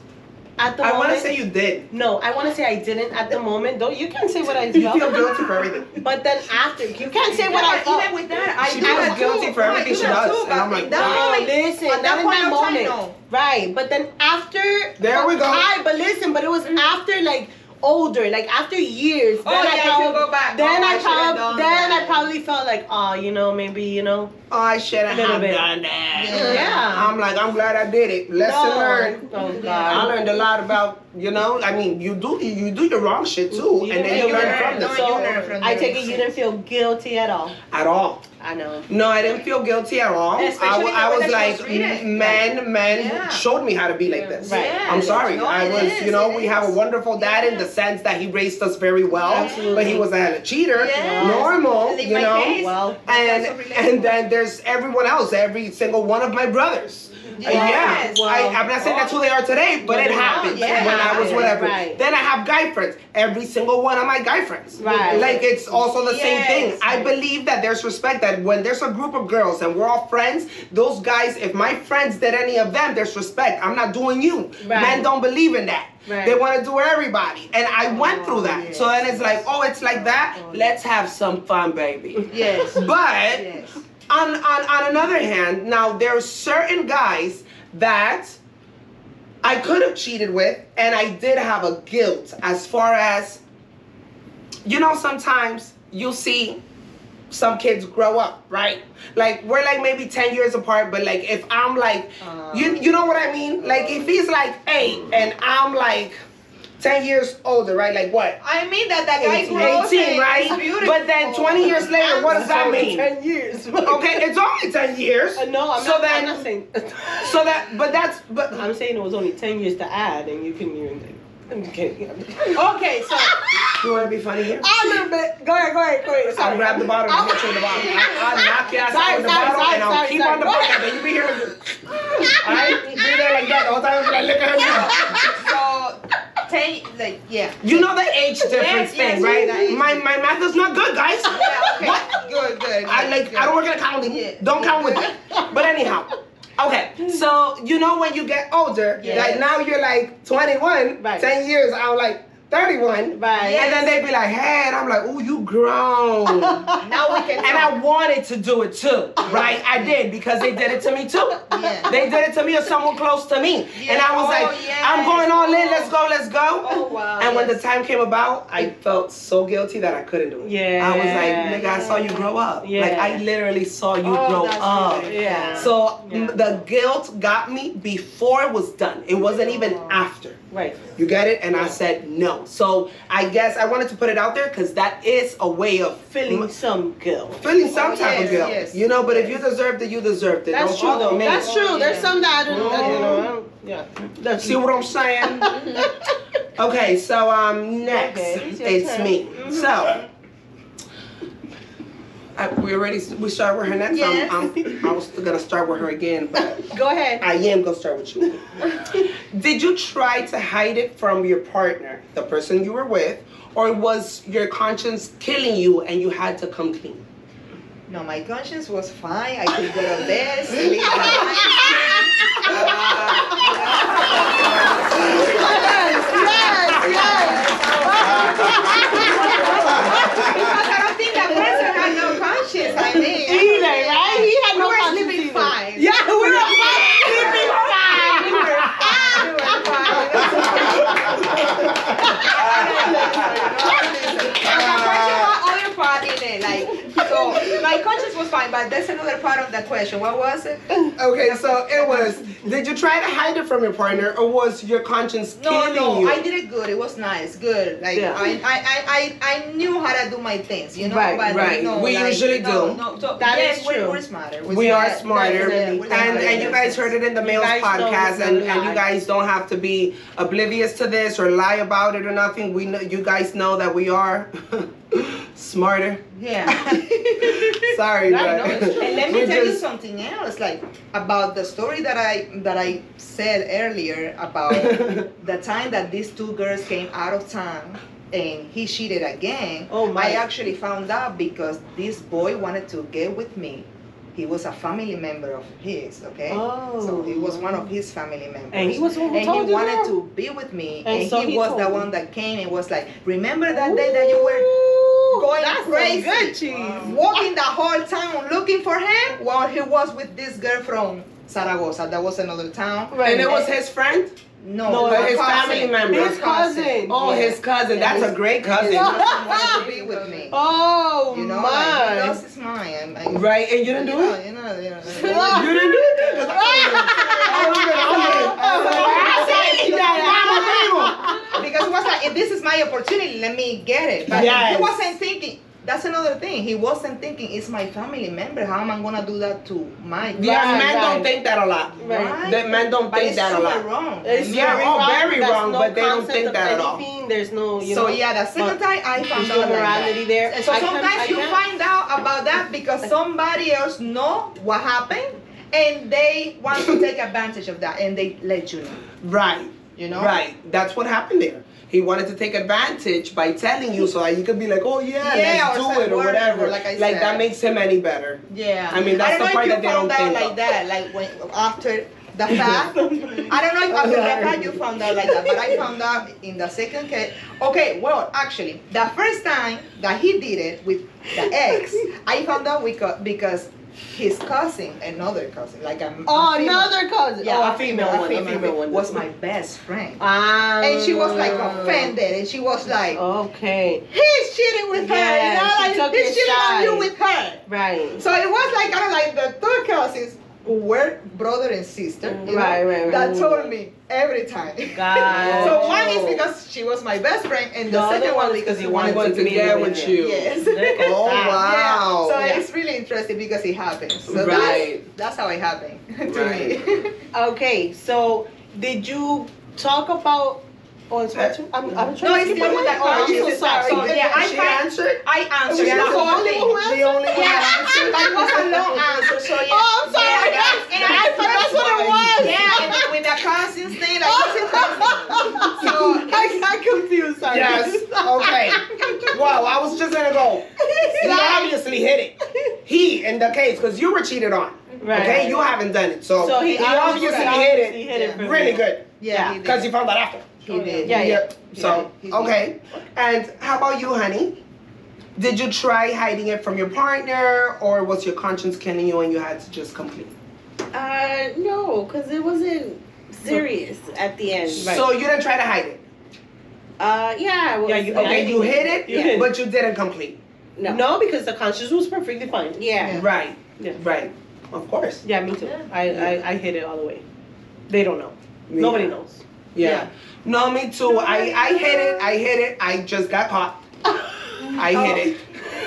at the I moment. want to say you did. no. I want to say I didn't at the moment. Don't you can't say what I You feel guilty for everything. But then after, you can't say Yeah, what I but felt. even with that, I She feels guilty too. for everything she that does, too, and but I'm like, No, moment, listen, not that in that of time, moment. no. Right, but then after There we go. I but listen, but it was after like older, like after years. Oh, then I yeah, you probably, go back. Then Oh, I I, should've probably done then I probably felt like, oh, you know, maybe you know. Oh, I should have Little done that. Yeah. I'm like, I'm glad I did it. Lesson No. learned. Oh God. I learned a lot about, you know, I mean, you do you do your wrong shit too, You and then you feel learn from No, this. you So learn from I take it you didn't feel guilty at all. At all. I know. No, I didn't feel guilty at all. I, Especially w- I the way was that she like, was reading. men, men Yeah. showed me how to be like this. Right. Yes. I'm sorry. No, I was, is, you know, it we have a wonderful dad in the sense that he raised us very well, Absolutely. but he was a cheater. Yes. Normal, you know. Well, and so and then there's everyone else, every single one of my brothers. Uh, yeah, Yes. Wow. I, I'm not saying that's who they are today, but it Well, happened yeah. when I was whatever. right. Then I have guy friends. Every single one of my guy friends. Right. Like it's also the same thing. I believe that there's respect that when there's a group of girls and we're all friends, those guys, if my friends did any of them, there's respect. I'm not doing you. Right. Men don't believe in that. Right. They want to do everybody. And I went through that. yes. So then it's like, oh, it's like that. Let's have some fun, baby. Yes. But Yes. On, on on another hand, now there are certain guys that I could have cheated with, and I did have a guilt as far as you know. Sometimes you'll see some kids grow up, right? Like we're like maybe ten years apart, but like if I'm like, you you know what I mean? Like if he's like eight and I'm like. 10 years older, right? Like what? I mean that that guy 18, grows 18, right? it's beautiful. But then 20 years later, what does that mean? Ten years. Okay, it's only 10 years. Uh, no, I'm so not. then, I'm not saying. so that, but that's, but I'm saying it was only ten years to add, and you can even. I'm kidding. Okay, so you want to be funny here? a little bit. Go ahead, go ahead, go ahead. I'll grab the bottle and hit you in the bottle. I, I'll knock your ass Sorry, out with the sorry, bottle sorry, and I'll sorry, keep sorry. on the podcast. Then you be here. Alright? Be there like that the whole time. Be like, look at him. so ten like yeah. You know the age difference Yes, thing, yes, right? My my math is not good, guys. Yeah, okay. What? Good, good. I like good. I don't work at accounting. Yeah. Don't count with me. But anyhow. Okay, so you know when you get older, Yes. like now you're like 21, Right. 10 years, I'm like, 31. Right. And then they'd be like, hey, and I'm like, oh, you grown. Now we can. and I wanted to do it too, right? I did because they did it to me too. Yeah. They did it to me or someone close to me. And I was Oh, like, yes. I'm going all in, let's go, let's go. Oh, wow, And when the time came about, I felt so guilty that I couldn't do it. Yeah. I was like, nigga, I saw you grow up. Yeah. Like, I literally saw you Oh, grow up. really Yeah. So Yeah. the guilt got me before it was done. It wasn't even after. Right. You get it? And I said no. So I guess I wanted to put it out there because that is a way of Feeling m- some guilt. feeling some Oh, type of yes, guilt. yes, you know, but if you deserved it, you deserved it. That's Don't true though. me. That's true. Oh, There's yeah. some that I don't, that, you know, I don't- yeah. That's See what I'm saying? okay, so um next Okay, it's your it's turn. me. So I, we already we started with her next. Yes. I'm, I'm, I was gonna start with her again, but Go ahead. I am gonna start with you. Did you try to hide it from your partner, the person you were with, or was your conscience killing you and you had to come clean? No, my conscience was fine. I could go to bed, sleep. Because I don't think that person had no conscience. I mean, Either, right? He had we no were conscience sleeping either. fine. Yeah, we were sleeping fine. We were fine. We were fine. And the question was other part in it, like so. My conscience was fine, but that's another part of the question. What was it? Okay, so it was. Did you try to hide it from your partner, or was your conscience No, killing no, you? I did it good. It was nice, good. Like Yeah. I, I, I, I, I knew how to do my things, you know. Right, but right. No, We like, usually no, do. No, so That yes, is we're, true. we're smarter. We're we are smarter, Definitely, we're and smarter. and you guys heard it in the males podcast, and, and you guys don't have to be oblivious to this or lie about it or nothing. We know you guys know that we are smarter. Yeah. Sorry, I but know. And let me we tell you something else, like about the story that I that I said earlier about the time that these two girls came out of town and he cheated again. Oh, my. I actually found out because this boy wanted to get with me. He was a family member of his, okay? Oh. So he oh. was one of his family members. And he was one who And told he you wanted that? to be with me. And And, so he, he was the one that came and was like, Remember that day that you were going that's crazy. good cheese. walking the whole town looking for him while he was with this girl from Zaragoza. That was another town. and it was his friend. No, No, his cousin. family member. His cousin. Oh, Yeah. his cousin. Yeah, That's his- a great cousin. cousin wanted to be with me. Oh, You know, my. like, else is mine? I, Right, and you didn't you do know, it. you know, you know. You didn't do it. Oh, 'Cause I because it was like, if this is my opportunity, let me get it. But Yes. he wasn't thinking. That's another thing. He wasn't thinking, it's my family member. How am I gonna do that to my? Yeah, Right, men right. don't think that a lot. Right. The men don't But think it's that a super lot. wrong. It's Yeah, very oh, wrong. very wrong, no but they don't think of that at all. anything. There's no, you so know. yeah, the second time I found out no like that. morality there. And so I sometimes I you can- find out about that because somebody else know what happened and they want to take advantage of that and they let you know. Right. You know? Right. That's what happened there. He wanted to take advantage by telling you so that you could be like, oh yeah, Yeah, let's or do it or whatever, whatever. like I like that makes him any better. Yeah. I mean, that's I the part that they found don't out think like of. that, like when after the fact. I don't know if after the fact you found out like that, but I found out in the second case. Okay, well, actually, the first time that he did it with the ex, I found out because his cousin, another cousin, like a, Oh, female- another cousin. yeah, oh, a female, one, a female, one. was my best friend. Ah. And she was like offended, and she was like, Okay. "He's cheating with her, Yeah, you know, like he's cheating on you with her." Right. So it was like kind of like the two cousins were brother and sister, mm. you know, Right, right, right. that told me every time. Got so one is because she was my best friend, and the, The second one because he wanted wanted to, to be get with you. Yes. Oh wow. So Yeah. it's really interesting because it happens. So Right. that's, that's how it happened to Right. me. Okay, so did you talk about? Oh, it's my uh, turn. I'm, I'm trying No, to it's keep the one that- mind. oh, I'm so sorry. sorry. So, yeah, I she find- answered. I answered She's the the only thing. one. The only one. Yeah, answered. that was a long answer. So yeah. Oh, I'm sorry. Yeah, yeah. And I thought that's what it was. Yeah, and then with the cousins thing, like it's interesting. So I got confused. Sorry. Yes. Okay. Wow. I was just gonna go. He obviously hit it. He in the case because you were cheated on. Right. Okay, you haven't done it, so, So he, he obviously hit it He hit it for really good Yeah, because did. you found out after. He did. Yeah, yeah. So did. okay, and how about you, honey? Did you try hiding it from your partner, or was your conscience killing you and you had to just complete? Uh, no, because it wasn't serious at the end. So you didn't try to hide it. Uh, yeah. I was, Yeah, you- Okay, I- you hit it, You hit but you didn't complete. No. No, because the conscience was perfectly fine. Yeah. Right. Yeah. Right. Of course. Yeah, me too. I, I, I hit it all the way. They don't know. Me- Nobody knows. Yeah. No, me too. I, I hit it. I hit it. I just got caught. I hit it.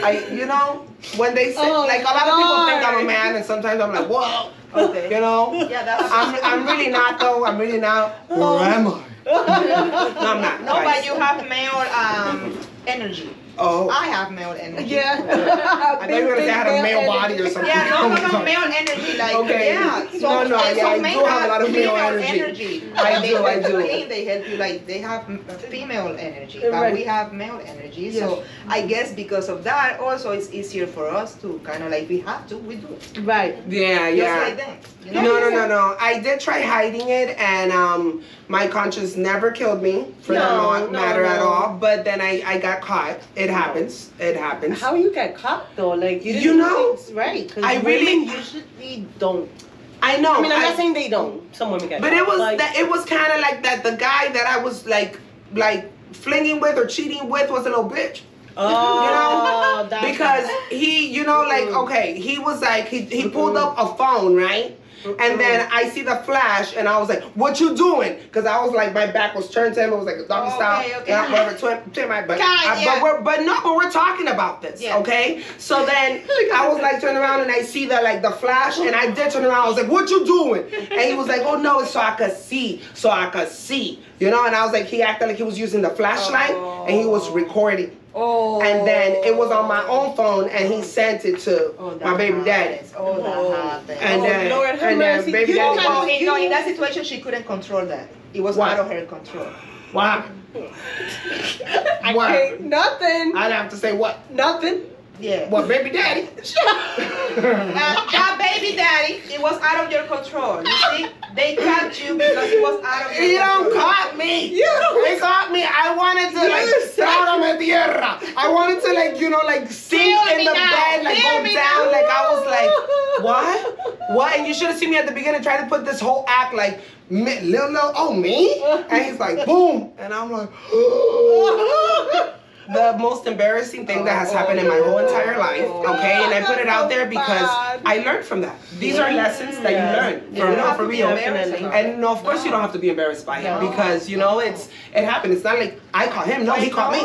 I, you know, when they say, Oh, like, a lot of people think I'm a man, and sometimes I'm like, whoa. Okay. You know? Yeah, that's I'm, I'm really not, though. I'm really not. Or am I? No, I'm not. No, but you have male um energy. Oh. I have male energy. Yeah. I thought you were going to say I had a male body or something. Yeah, no, no, no, Sorry. male energy, like Okay. yeah. So, No, no, yeah, so I men do have a lot of male female energy. energy. I they do, I help do. clean, they help you like they have female energy, but Right. we have male energy. So I guess because of that, also it's easier for us to kind of like we have to, we do. Right. Yeah, Just yeah. like that. You know? No, no, no, no. I did try hiding it, and um, my conscience never killed me for No, that no, matter at no. all. But then I, I got caught. It happens. It happens. How you get caught though? Like you You know, right? I really- usually don't. I know. I mean, I'm I- not saying they don't. Some women get But caught. it was like, that. It was kind of like that. The guy that I was like, like flinging with or cheating with was a little bitch. Oh, that's because he, you know, like okay, he was like he he pulled up a phone, right? And then I see the flash, and I was like, "What you doing?" Because I was like, my back was turned to him. It was like a doggy Okay, style. okay. Yeah, whatever. Twin, twin my butt. God, I- yeah. But we're, but no, but we're talking about this, Yeah. okay? So then I was like, turn around, and I see the like the flash, and I did turn around. I was like, "What you doing?" And he was like, "Oh no, it's so I could see, so I could see." You know, and I was like, he acted like he was using the flashlight, and he was recording. Oh. And then it was on my own phone, and he sent it to Oh, my baby daddy. happens. Oh, that oh, happens. And Oh, then, Lord have and then mercy. baby You daddy don't Well, goes, in, no, in that situation, she couldn't control that. It was Why? out of her control. what? I What? can't, nothing. I'd have to say what? nothing. Yeah. What, baby daddy? Uh, that baby daddy, it was out of your control. You see, they caught you because it was out of your He control. You don't caught me. You they caught me. I wanted to like trágame tierra. I wanted to like you know like sink in the now. bed like Kill go down now. like I was like what what and you should have seen me at the beginning trying to put this whole act like me, little little oh me and he's like boom and I'm like the most embarrassing thing that has happened in my whole entire life okay and I put it out there because I learned from that these are lessons that you learn don't no for real embarrassed Definitely. about it. and no, of course you don't have to be embarrassed by him because you know it's it happened. It's not like I caught him. No, he caught me.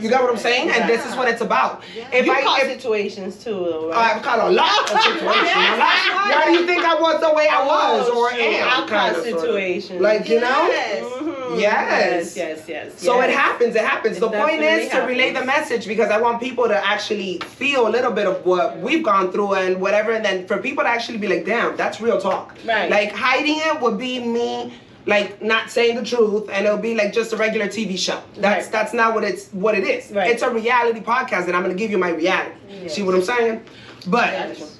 You got what I'm saying? And this is what it's about. If you I caught situations too? I've caught a lot of situations. Why do you think I was the way I oh, was Oh, or am? Kind of, situations. Like you know. Yes. Yes. Yes, yes. So it happens. It happens. It the point is to relay the message because I want people to actually feel a little bit of what we've gone through and whatever, and then for people to actually be like, "Damn, that's real talk." Right. Like hiding it would be me. Like not saying the truth, and it'll be like just a regular TV show. That's Right. that's not what it's what it is. Right. It's a reality podcast, and I'm gonna give you my reality. See what I'm saying? But Yes.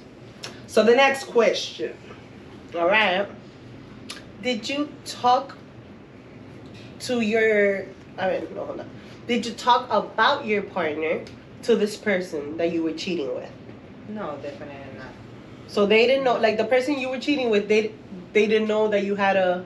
so the next question. All right. Did you talk to your? I mean, no, hold on. Did you talk about your partner to this person that you were cheating with? No, definitely not. So they didn't know, like the person you were cheating with, they they didn't know that you had a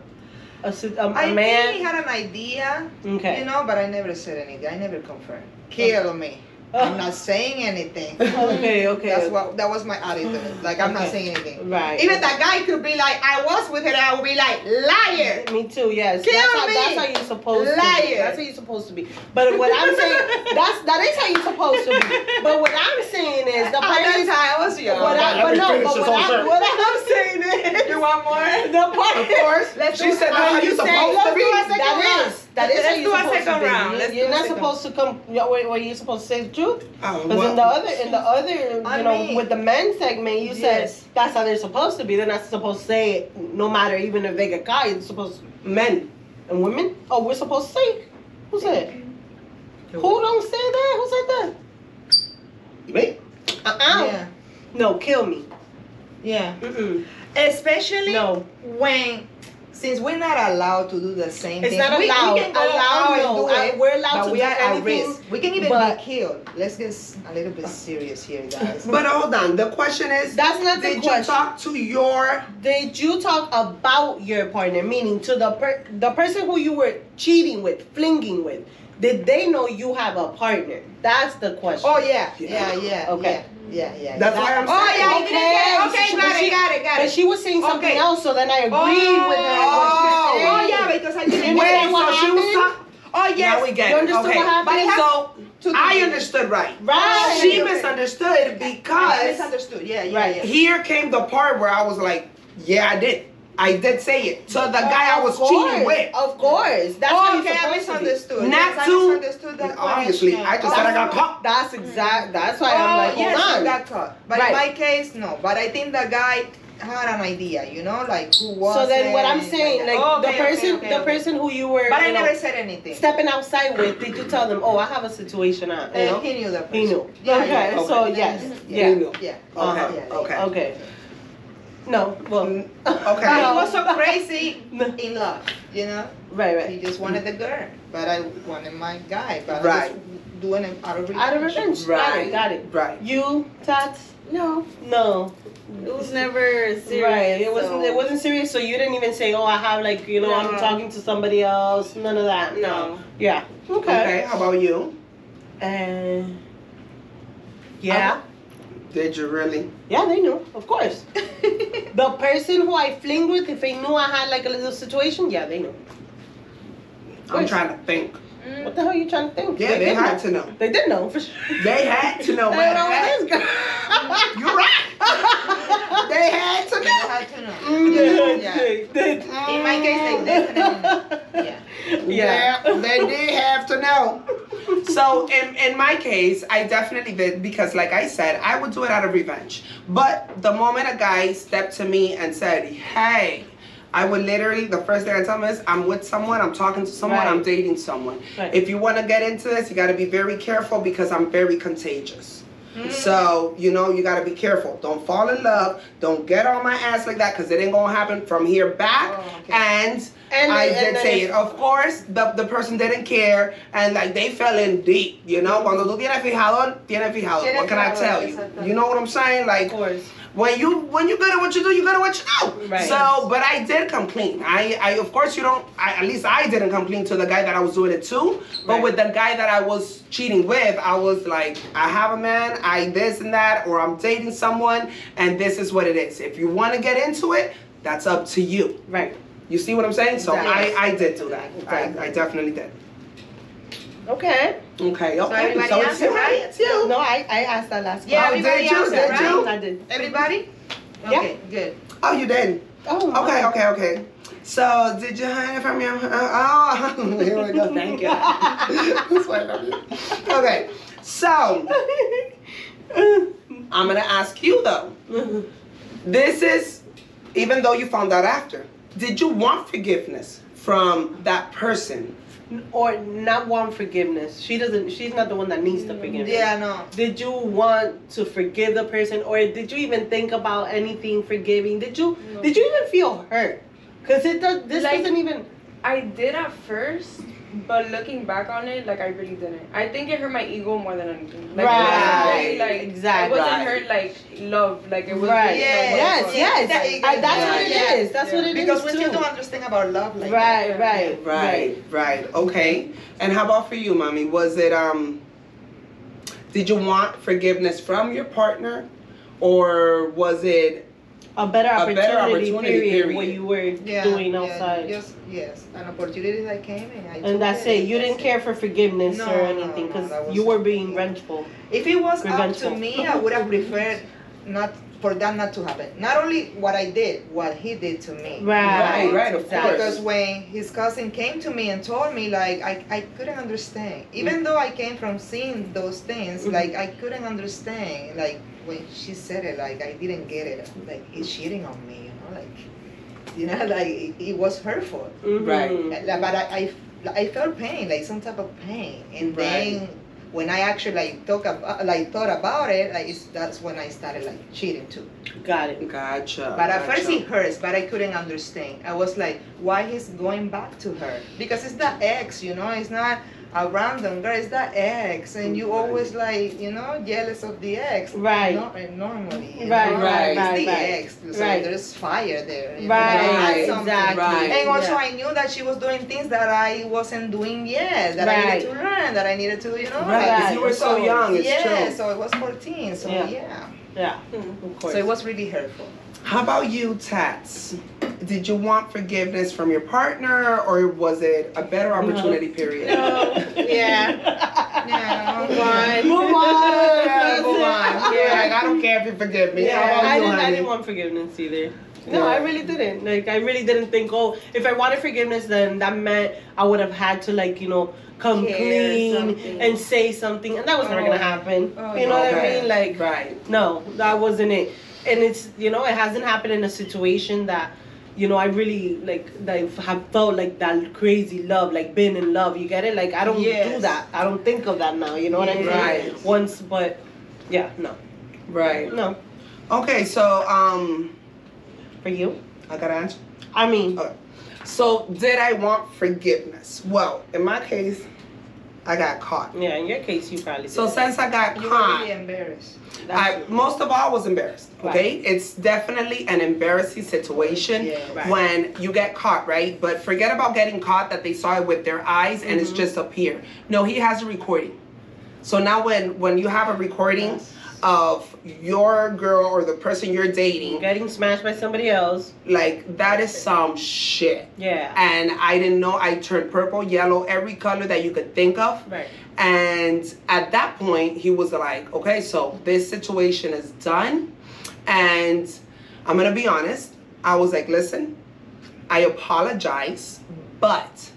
a, a, a I man. he had an idea, okay. you know, but I never said anything. I never confirmed. Kill me. I'm not saying anything. okay. Okay. That's what that was my attitude. Like I'm not saying anything. Right. Even that guy could be like, I was with her, I would be like, liar. Me too. Yes. Kill that's, how, me. that's how you're supposed to. be. Liar. That's how you're supposed to be. But what I'm saying, that's that is how you're supposed to be. But what I'm saying is the part that's is. how I was young. What I, but no, but what, I, sentence. what I'm saying is You want more? the part. Of course. Let's she do- said that's how you you're supposed to be. do a second That round. is. That is Let's how do a supposed second round. Let's You're not supposed to come. Were you supposed to say the truth? Oh, Because well. in the other, in the other, I you know, mean- with the men segment, you Yes. said that's how they're supposed to be. They're not supposed to say it, no matter even if they get caught. You're supposed to. Men. And women? Oh, we're supposed to say. it. Who said? Who don't say that? Who said that? Me? Uh-uh. Yeah. No, kill me. Yeah. Mm-mm. Especially No. when since we're not allowed to do the same It's thing. not we, allowed. We can go Allowed, no. and do I- uh, it, we're allowed but to we do are at risk. We can even but- be killed. Let's get a little bit serious here, guys. But hold on. The question is, That's not the did you talk to your? Did you talk about your partner, meaning to the per- the person who you were cheating with, flinging with? Did they know you have a partner? That's the question. oh yeah, yeah, yeah, Okay. yeah, yeah, yeah. That's yeah. why I'm oh, saying. Oh yeah, you didn't get, okay, She- got she- it, got it, got But she was saying something Okay. else, so then I agreed with her. Oh, what she was oh, saying. oh yeah, because I didn't Wait, get it. what so she was happened? talking. Oh yes. Now we get You understood okay. what happened? But So to I with- understood right. Right. She Okay. misunderstood I because misunderstood. Yeah, yeah, Right. yeah. here came the part where I was like, yeah, I did. I did say it to the guy I was Of cheating with. Of course. That's oh, okay, I supposed to be. misunderstood. Not yes, I to- misunderstood that Obviously, question. I just said I got Oh. caught. That's exact. That's why oh, I'm like, hold yes, on. you got caught. But Right. in my case, no. But I think the guy had an idea, you know, like who was. so then, what I'm saying, like Oh, the okay, okay, person, okay, the okay. person who you were, But I you know, said anything. stepping outside with, did you tell them, oh, I have a situation on, you uh, know? he knew that. He knew. Yeah, okay, yeah. so yes, Yeah. yeah. knew. Yeah. Okay, okay. Okay. No, well, Mm, But Okay. he was so crazy No. in love, you know. right, right. He just wanted the girl, but I wanted my guy. But I Right. was doing it out of revenge. Out of revenge. Right. Got Right. it, got it. Right. You, Tats? No, No. it was never serious. Right. It wasn't. so- It wasn't serious. So you didn't even say, "Oh, I have like you know I'm talking to somebody else." None of that. No. Yeah. Okay. Okay. How about you? And yeah, Did you really? yeah, they knew, of course. the person who I flinged with, if they knew I had like a little situation, yeah, they knew. I'm trying to think. What the hell are you trying to think? Yeah, they did had know. to know. They did know for sure. They had to know. They man. know Had- this girl. You're right. They had to I know. had to know. Mm, Yeah. they did. In my case, they definitely. Yeah. Yeah. Yeah, they did have to know. So in, in my case, I definitely did because like I said, I would do it out of revenge. But the moment a guy stepped to me and said, Hey, I would literally the first thing I tell them is I'm with someone, I'm talking to someone, I'm dating someone. Right. If you want to get into this, you gotta be very careful because I'm very contagious. Hmm. So, you know, you gotta be careful. Don't fall in love. Don't get on my ass like that because it ain't gonna happen from here back. Oh, okay. And And- I and did say it. Of course, the, the person didn't care and like they fell in deep, you know? Cuando tú tienes fijador, tienes. Tienes What can I tell you? You know what I'm saying? Like, Of course. When you when you good at what you do, you good at what you do. Right. So, but I did come clean. I, I of course you don't. I, at least I didn't come clean to the guy that I was doing it to. But Right. with the guy that I was cheating with, I was like, I have a man, I this and that, or I'm dating someone, and this is what it is. If you want to get into it, that's up to you. Right. You see what I'm saying? So Exactly. I, I did do that. Exactly. I, I definitely did. Okay. Okay. Okay. everybody So it's answered, you. right? You. No, I, I asked that last Yeah, Oh, question. everybody did you? answered, Did right? you? I did. Everybody? Yeah. Okay, good. Oh, you did. Oh, Okay, wow. okay, okay. So, did you hear from your? Uh, oh, here we go. Thank you. That's why I love you. Okay, so I'm gonna ask you though. This is, even though you found out after, did you want forgiveness from that person? Or not want forgiveness. She doesn't. She's not the one that needs the mm. forgiveness. Yeah, no. Did you want to forgive the person, or did you even think about anything forgiving? Did you? No. Did you even feel hurt? Cause it does. This Like- doesn't even. I did at first, but looking back on it, like I really didn't. I think it hurt my ego more than anything. Like, Right. really, like Exactly. It wasn't hurt like love. Like it was. Right. Really, Yeah, Yes. what it Yes. That- I, that's yeah, what it is. yeah. That's Yeah. what it is Because we too. still don't understand about love like right. that. Right. Right, right. Okay. And how about for you, mommy? Was it um? Did you want forgiveness from your partner, or was it A better A opportunity, better opportunity, period, period. what you were Yeah, doing yeah, outside. Just yes, an opportunity that came and I. and took that's it. You that's didn't care for forgiveness No, or no, anything no, because that you were being vengeful. If it was up Revengeful. to me, I would have preferred not for that not to happen. Not only what I did, what he did to me. Right, right, of exactly. Because when his cousin came to me and told me, like, I, I couldn't understand. Even though I came from seeing those things, Mhm. like, I couldn't understand. Like, when she said it, like, I didn't get it. Like, he's cheating on me, you know? Like, you know, like, it, it was hurtful. Mhm. Right. But I, I, I felt pain, like some type of pain. And Right. then when I actually like talk about uh, like thought about it, like it's, that's when I started like cheating too. Got it. Gotcha. But at first it hurts, but I couldn't understand. I was like, why he's going back to her? Because it's the ex, you know, it's not a random girl, it's the ex. And you always like, you know, jealous of the ex. Right. No, normally. you Right, know, right, It's right, the right. ex. So Right. there's fire there. you Right, I exactly. Right. And also Yeah. I knew that she was doing things that I wasn't doing yet, that I needed to learn, that I needed to, you know. Right, 'cause you were so young, it's yeah, true. so it was 14, so Yeah. yeah. Yeah. Mm, of course. So it was really hurtful. How about you, Tats? Did you want forgiveness from your partner, or was it a better opportunity period? No, yeah. Yeah. Move on. Move on. That's Move it. on. You're like, I don't care if you forgive me. Yeah, How about I you, didn't. I honey? didn't want forgiveness either. No, Yeah. I really didn't. Like, I really didn't think. Oh, if I wanted forgiveness, then that meant I would have had to, like, you know, come Care clean something. and say something, and that was never Oh. gonna happen. Oh, you know what I Okay. mean? Like, right. no, that wasn't it. And it's, you know, it hasn't happened in a situation that, you know, I really like that I have felt like that crazy love, like been in love. You get it? Like I don't do that. I don't think of that now. You know what I mean? Right. Once, but yeah, no, Right. no. Okay, so um, For you, I gotta answer. I mean, Okay. So, did I want forgiveness? Well, in my case, I got caught. yeah. In your case, you probably. So did. since I got You were caught, really embarrassed. I most of all was embarrassed. Okay, it's definitely an embarrassing situation Yeah. Right. when you get caught, right? But forget about getting caught that they saw it with their eyes and it's mm-hmm. just up here. No, he has a recording. So now when when you have a recording of your girl or the person you're dating, getting smashed by somebody else. like that is some shit. Yeah. And I didn't know I turned purple, yellow, every color that you could think of. Right. And at that point, he was like, okay, so this situation is done. And I'm going to be honest. I was like, listen, I apologize, but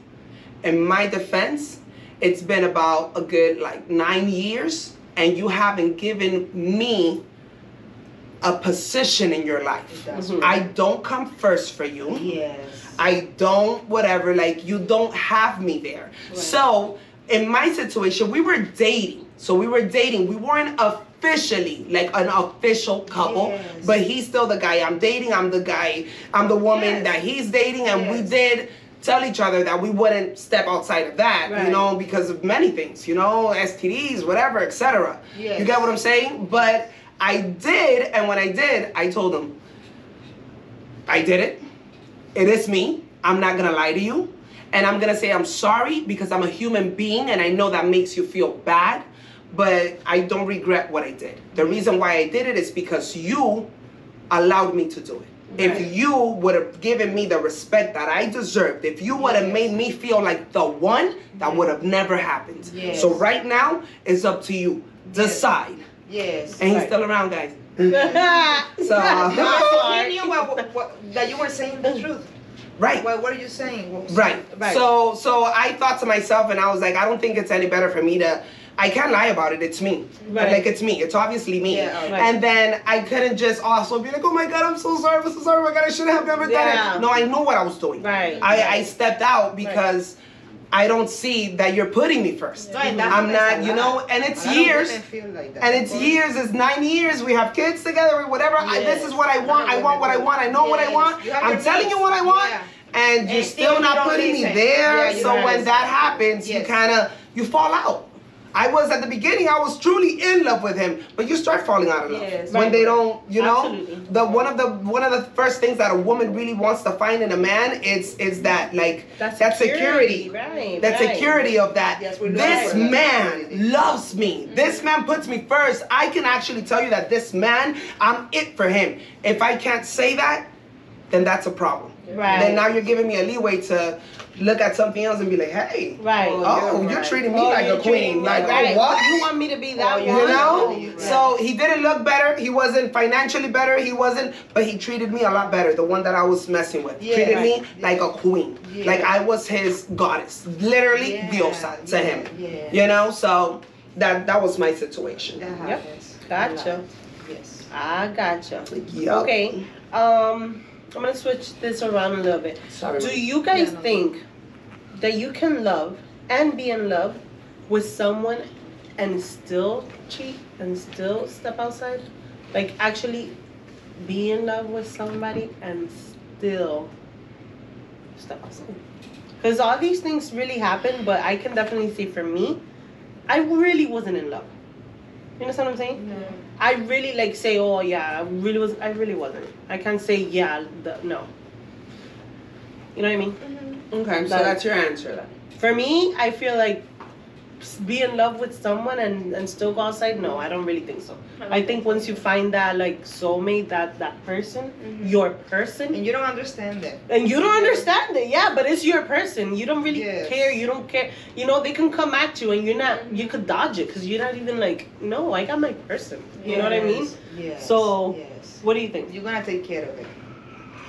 in my defense, it's been about a good like nine years, and you haven't given me a position in your life. Mhm. I don't come first for you. Yes. I don't, whatever, like you don't have me there. So in my situation, we were dating. So we were dating. We weren't officially like an official couple, Yes. but he's still the guy I'm dating. I'm the guy, I'm the woman Yes. that he's dating. And we did tell each other that we wouldn't step outside of that, you know, because of many things, you know, STDs, whatever, etc. Yes. You get what I'm saying? But I did, and when I did, I told him, I did it. It is me. I'm not gonna lie to you. And I'm gonna say I'm sorry because I'm a human being and I know that makes you feel bad, but I don't regret what I did. The reason why I did it is because you allowed me to do it. If you would have given me the respect that I deserved, if you would have Yes. made me feel like the one, that would have never happened. Yes. So right now, it's up to you. Decide. Yes. And he's Right. still around, guys. so, So, uh, No, he knew what, what, what, that you were saying the truth. right. What, what are you saying? Right. Right. So so I thought to myself and I was like, I don't think it's any better for me to I can't lie about it. It's me. Right. Like it's me. It's obviously me. Yeah, right. And then I couldn't just also be like, oh my god, I'm so sorry. I'm so sorry. Oh my god, I should have never done Yeah. it. No, I knew what I was doing. Right. I, I stepped out because I don't see that you're putting me first. Right, I'm not, you know, and it's A lot of years. women feel like that. And it's Of years, it's nine years. We have kids together, we whatever. I, this is what I want. I want what I want. I know what I want. I'm your telling needs. you what I want. Yeah. And you're And still still not putting me there. Yeah, so when that happens, you kind of you fall out. I was at the beginning. I was truly in love with him, but you start falling out of love Yes. when Right. they don't. You know, Absolutely. the one of the one of the first things that a woman really wants to find in a man is is that like That's that security, security, right, that right. security of that. Yes, we love this that. man loves me. This mm-hmm. man puts me first. I can actually tell you that this man, I'm it for him. If I can't say that, then that's a problem. Right. Then now you're giving me a leeway to look at something else and be like, hey, Right. oh, you're you're right. treating me Oh, like you're a queen. me Like, right. oh, what? You want me to be that Oh, one? You know? Right. So he didn't look better. He wasn't financially better. He wasn't, but he treated me a lot better. The one that I was messing with Yeah. treated me Right. like a queen. Yeah. Like I was his goddess, literally Yeah. diosa to Yeah. him. Yeah. You know, so that that was my situation. That Yep. Gotcha. Yes. I gotcha. Yup. Okay. Um, I'm gonna switch this around a little bit. Sorry. Do you guys Yeah, no. think that you can love and be in love with someone and still cheat and still step outside? Like actually be in love with somebody and still step outside? Because all these things really happen, but I can definitely say for me, I really wasn't in love. You understand what I'm saying? No. I really like say, oh yeah, I really was. I really wasn't. I can't say yeah, the, no. You know what I mean? Mm-hmm. Okay, so That- that's your answer then. For me, I feel like s- be in love with someone and, and still go outside. No, I don't really think so. I think once you find that like soulmate, that that person, mm-hmm. your person, And you don't understand it. and you don't understand it, yeah, but it's your person. You don't really Yes. care. You don't care. You know, they can come at you, and you're not. Mm-hmm. You could dodge it because you're not even like, no, I got my person. You know what I mean? Yes. So- yes. What do you think? You're gonna take care of it.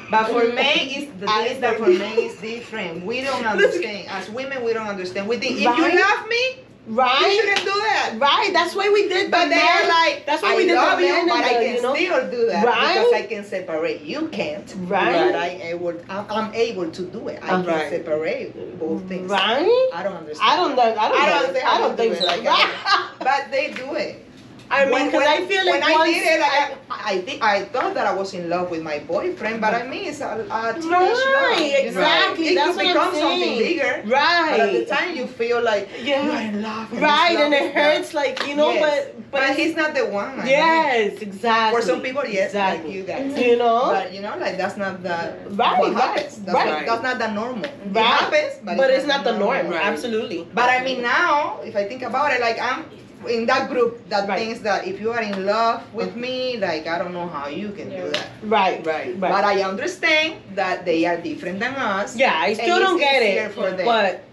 But for me, it's the thing that for me it's different. We don't understand. As women, we don't understand. We think if you love me, Right. you shouldn't do that. Right. That's why we did. But the they are like, That's why I we did love the you, men but I can you know. still do that Right? because I can separate. You can't, Right. But I able, I'm, able to do it. I Uh, can separate both things. Right. I don't understand. I don't. know- I don't. I don't know. understand I don't think do so. like that. But they do it. I mean, When- because I feel like when I did it, like I, I think I thought that I was in love with my boyfriend, but I mean it's a, a teenage love. Right, know? exactly, It that's could become something bigger. Right. But at the time you feel like Yeah. you're in love. and right, this and it it is not- hurts, like you know, Yes. but But, but, he's not the one. man. yes, exactly. For some people, yes, exactly. like you guys. You know, But you know, like that's not the Right, what right, happens. That's, right. not, that's not the normal. It happens, but, but it's not the norm. Right. Absolutely. But I mean now, if I think about it, like I'm in that group that Right. thinks that if you are in love with me, like I don't know how you can do that. Right. Right. Right. But I understand that they are different than us. yeah, I still don't get it. for them. But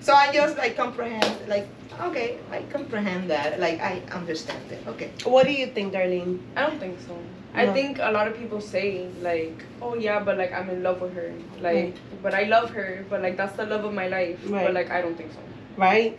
So I just like comprehend, like okay, I comprehend that, like I understand it. Okay. what do you think, Darlene? I don't think so. I think a lot of people say like, oh yeah, but like I'm in love with her, like, but I love her, but like that's the love of my life, Right. but like I don't think so. Right.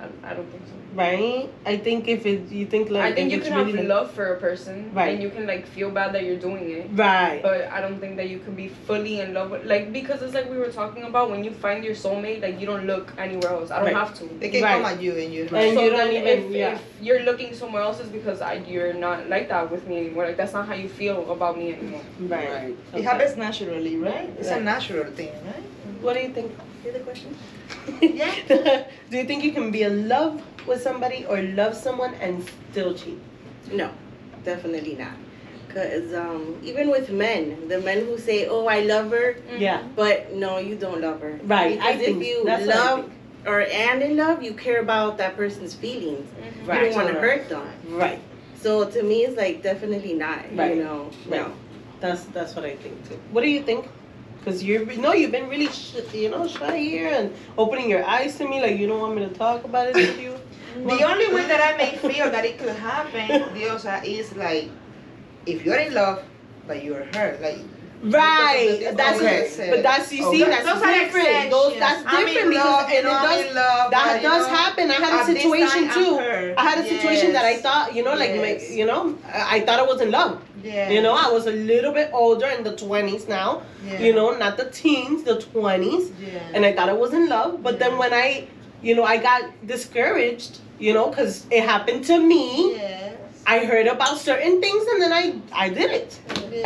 I, I don't think so. Right. I think if it, you think like I think you it's can have really like- love for a person, Right. and you can like feel bad that you're doing it. Right. But I don't think that you can be fully in love with like because it's like we were talking about when you find your soulmate, like you don't look anywhere else. I don't Right. have to. They can Right. come at you and you. And so you don't then even- if, yeah. if you're looking somewhere else is because I, you're not like that with me anymore. Like that's not how you feel about me anymore. right. Right. It happens naturally, right? It's Right. a natural thing, right? What do you think? Hear the question? Yeah. do you think you can be in love with somebody or love someone and still cheat? No, definitely not. Cause um, even with men, the men who say, "Oh, I love her," Yeah. but no, you don't love her. Right, Because I think if you that's what I love or and in love, you care about that person's feelings. Mm-hmm. Right. You don't want to hurt them. Right. So to me, it's like definitely not. Right. You know, Right. no. That's that's what I think too. What do you think? Because you're no, you've been really sh- you know shy here and opening your eyes to me like you don't want me to talk about it with you. The only way that I may feel that it could happen, Diosa, is like if you're in love, but you're hurt, like Right. Because of the That's it. But that's you see Okay. that's Those different. Those that's different because and it does love, that does know, happen. I had a situation too. I had a situation that I thought you know like Yes. you know I thought I was in love. Yeah. You know I was a little bit older in the twenties now. Yeah. You know not the teens, the twenties. Yeah. and I thought I was in love. But then when I, you know, I got discouraged, you know, because it happened to me. Yes. I heard about certain things and then I I did it.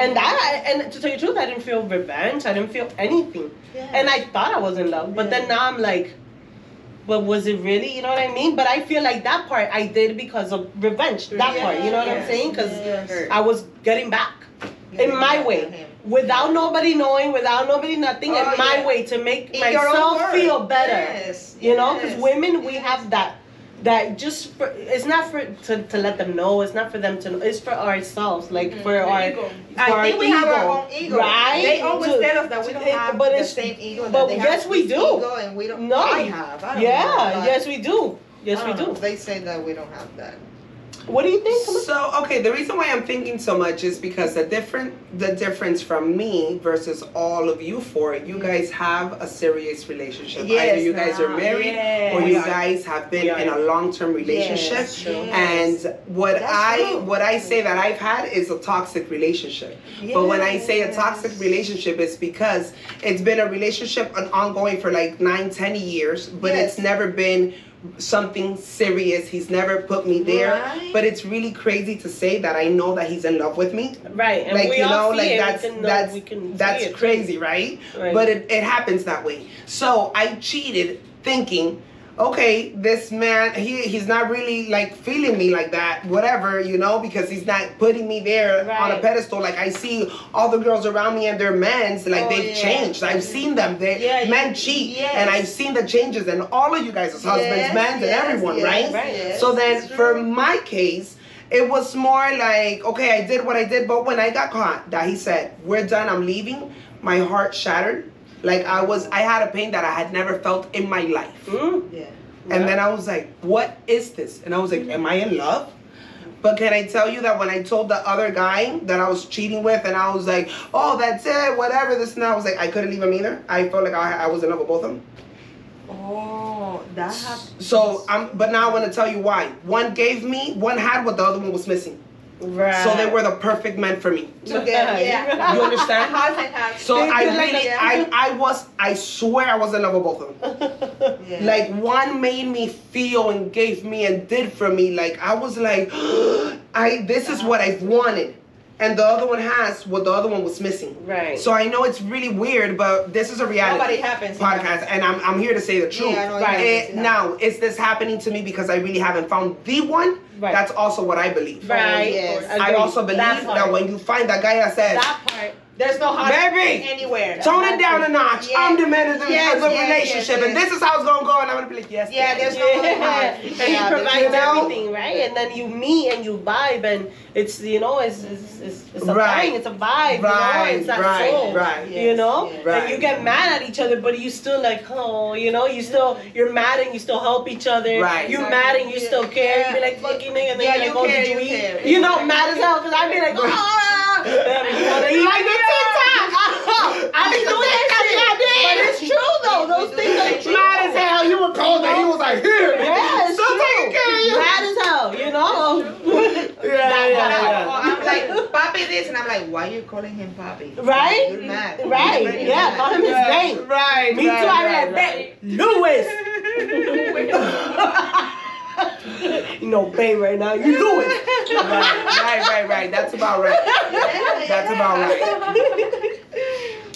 And that I, and to tell you the truth, I didn't feel revenge. I didn't feel anything. Yeah. And I thought I was in love, but then now I'm like, but was it really? You know what I mean? But I feel like that part I did because of revenge. That part, you know what I'm saying? Because Yes. I was getting back in my way, without nobody knowing, without nobody nothing, Oh, in my yeah. way to make In myself feel better. Yes. You know, because yes, women, we yes. have that. That just for, it's not for to, to let them know. It's not for them to know. It's for ourselves, like mm-hmm. for The our. ego. For I our think we have our own ego. right? They always To- tell us that we don't to- have but the it's- same ego. but that they yes, have we do. Ego and we don't. No. I have. I don't Yeah, know, yes, we do. Yes, we don't know. do. They say that we don't have that. What do you think? So okay, the reason why I'm thinking so much is because the different the difference from me versus all of you four, you guys have a serious relationship. Either Yes, you guys are married yes. or you guys have been in a long term relationship. Yes. And what That's I true. what I say that I've had is a toxic relationship. But when I say a toxic relationship, it's because it's been a relationship an ongoing for like nine, ten years, but it's never been something serious. He's never put me there. Right. But it's really crazy to say that I know that he's in love with me. Right. And like we you know, like that's that's that's crazy, right? Right. But it, it happens that way. So I cheated thinking, okay, this man he he's not really like feeling me like that, whatever, you know, because he's not putting me there on a pedestal. Like I see all the girls around me and their men's like Oh, they've yeah. changed. I've seen them. They Yeah, you- men cheat, yes. and I've seen the changes in all of you guys as husbands, Yes, men, and everyone, yes, right? Right. yes, So then, for my case, it was more like, okay, I did what I did, but when I got caught, that he said, "We're done. I'm leaving." My heart shattered. Like I was, I had a pain that I had never felt in my life. Mm. Yeah. And then I was like, "What is this?" And I was like, "Am I in love?" But can I tell you that when I told the other guy that I was cheating with, and I was like, "Oh, that's it, whatever," this and that, I was like, I couldn't leave him either. I felt like I, I was in love with both of them. Oh, that happened. So I'm, but now I want to tell you why. One gave me, one had what the other one was missing. Right. So they were the perfect men for me. Together, yeah. You understand? Half and half. So I really. I, I was, I swear I was in love with both of them. Yeah. Like one made me feel and gave me and did for me. Like I was like, I this is what I've wanted, and the other one has what the other one was missing. Right. So I know it's really weird, but this is a reality Nobody happens podcast, that. and I'm I'm here to say the truth. I know right. It- eh, now, is this happening to me because I really haven't found the one? Right. That's also what I believe. Right. yes. I also believe That that, when you find that guy that says, that part. There's no hot Baby! anywhere. tone it down a notch, Yes. I'm the man of the, Yes, of the yes, relationship, yes, and this is how it's gonna go, and I'm gonna be like, yes. Yeah, there's no Yeah, hot. and Yeah, he provides you know? everything, right? And then you meet and you vibe, and it's you know, it's it's, it's, it's a Right. thing, it's a vibe, you know, Right, it's that right, soul, right. you know. yes. Right. And you get mad at each other, but you still like, oh, you know, you still you're mad and you still help each other. Right. You're mad and you still care. You be like, fucking nigga, and then Yeah, you're you oh, care, you, you eat? You know, mad as hell, because I'd be like, ah. You like the TikTok. I be doing that shit. But it's true though. Those things are true. Mad as hell, you were cold, and he was like, here. Yeah, it's so true. taking care of you. Mad as hell, you know. Yeah, yeah, Or I'm like, Papi this, and I'm like, why are you calling him Papi? Right? You're mad. Right, yeah, mad. call him his yeah. name. Right, Me too, right, I right, be like, right. "Babe, Lewis. you know, babe, right now, you Lewis. right, right, right, right. That's about right. That's about right.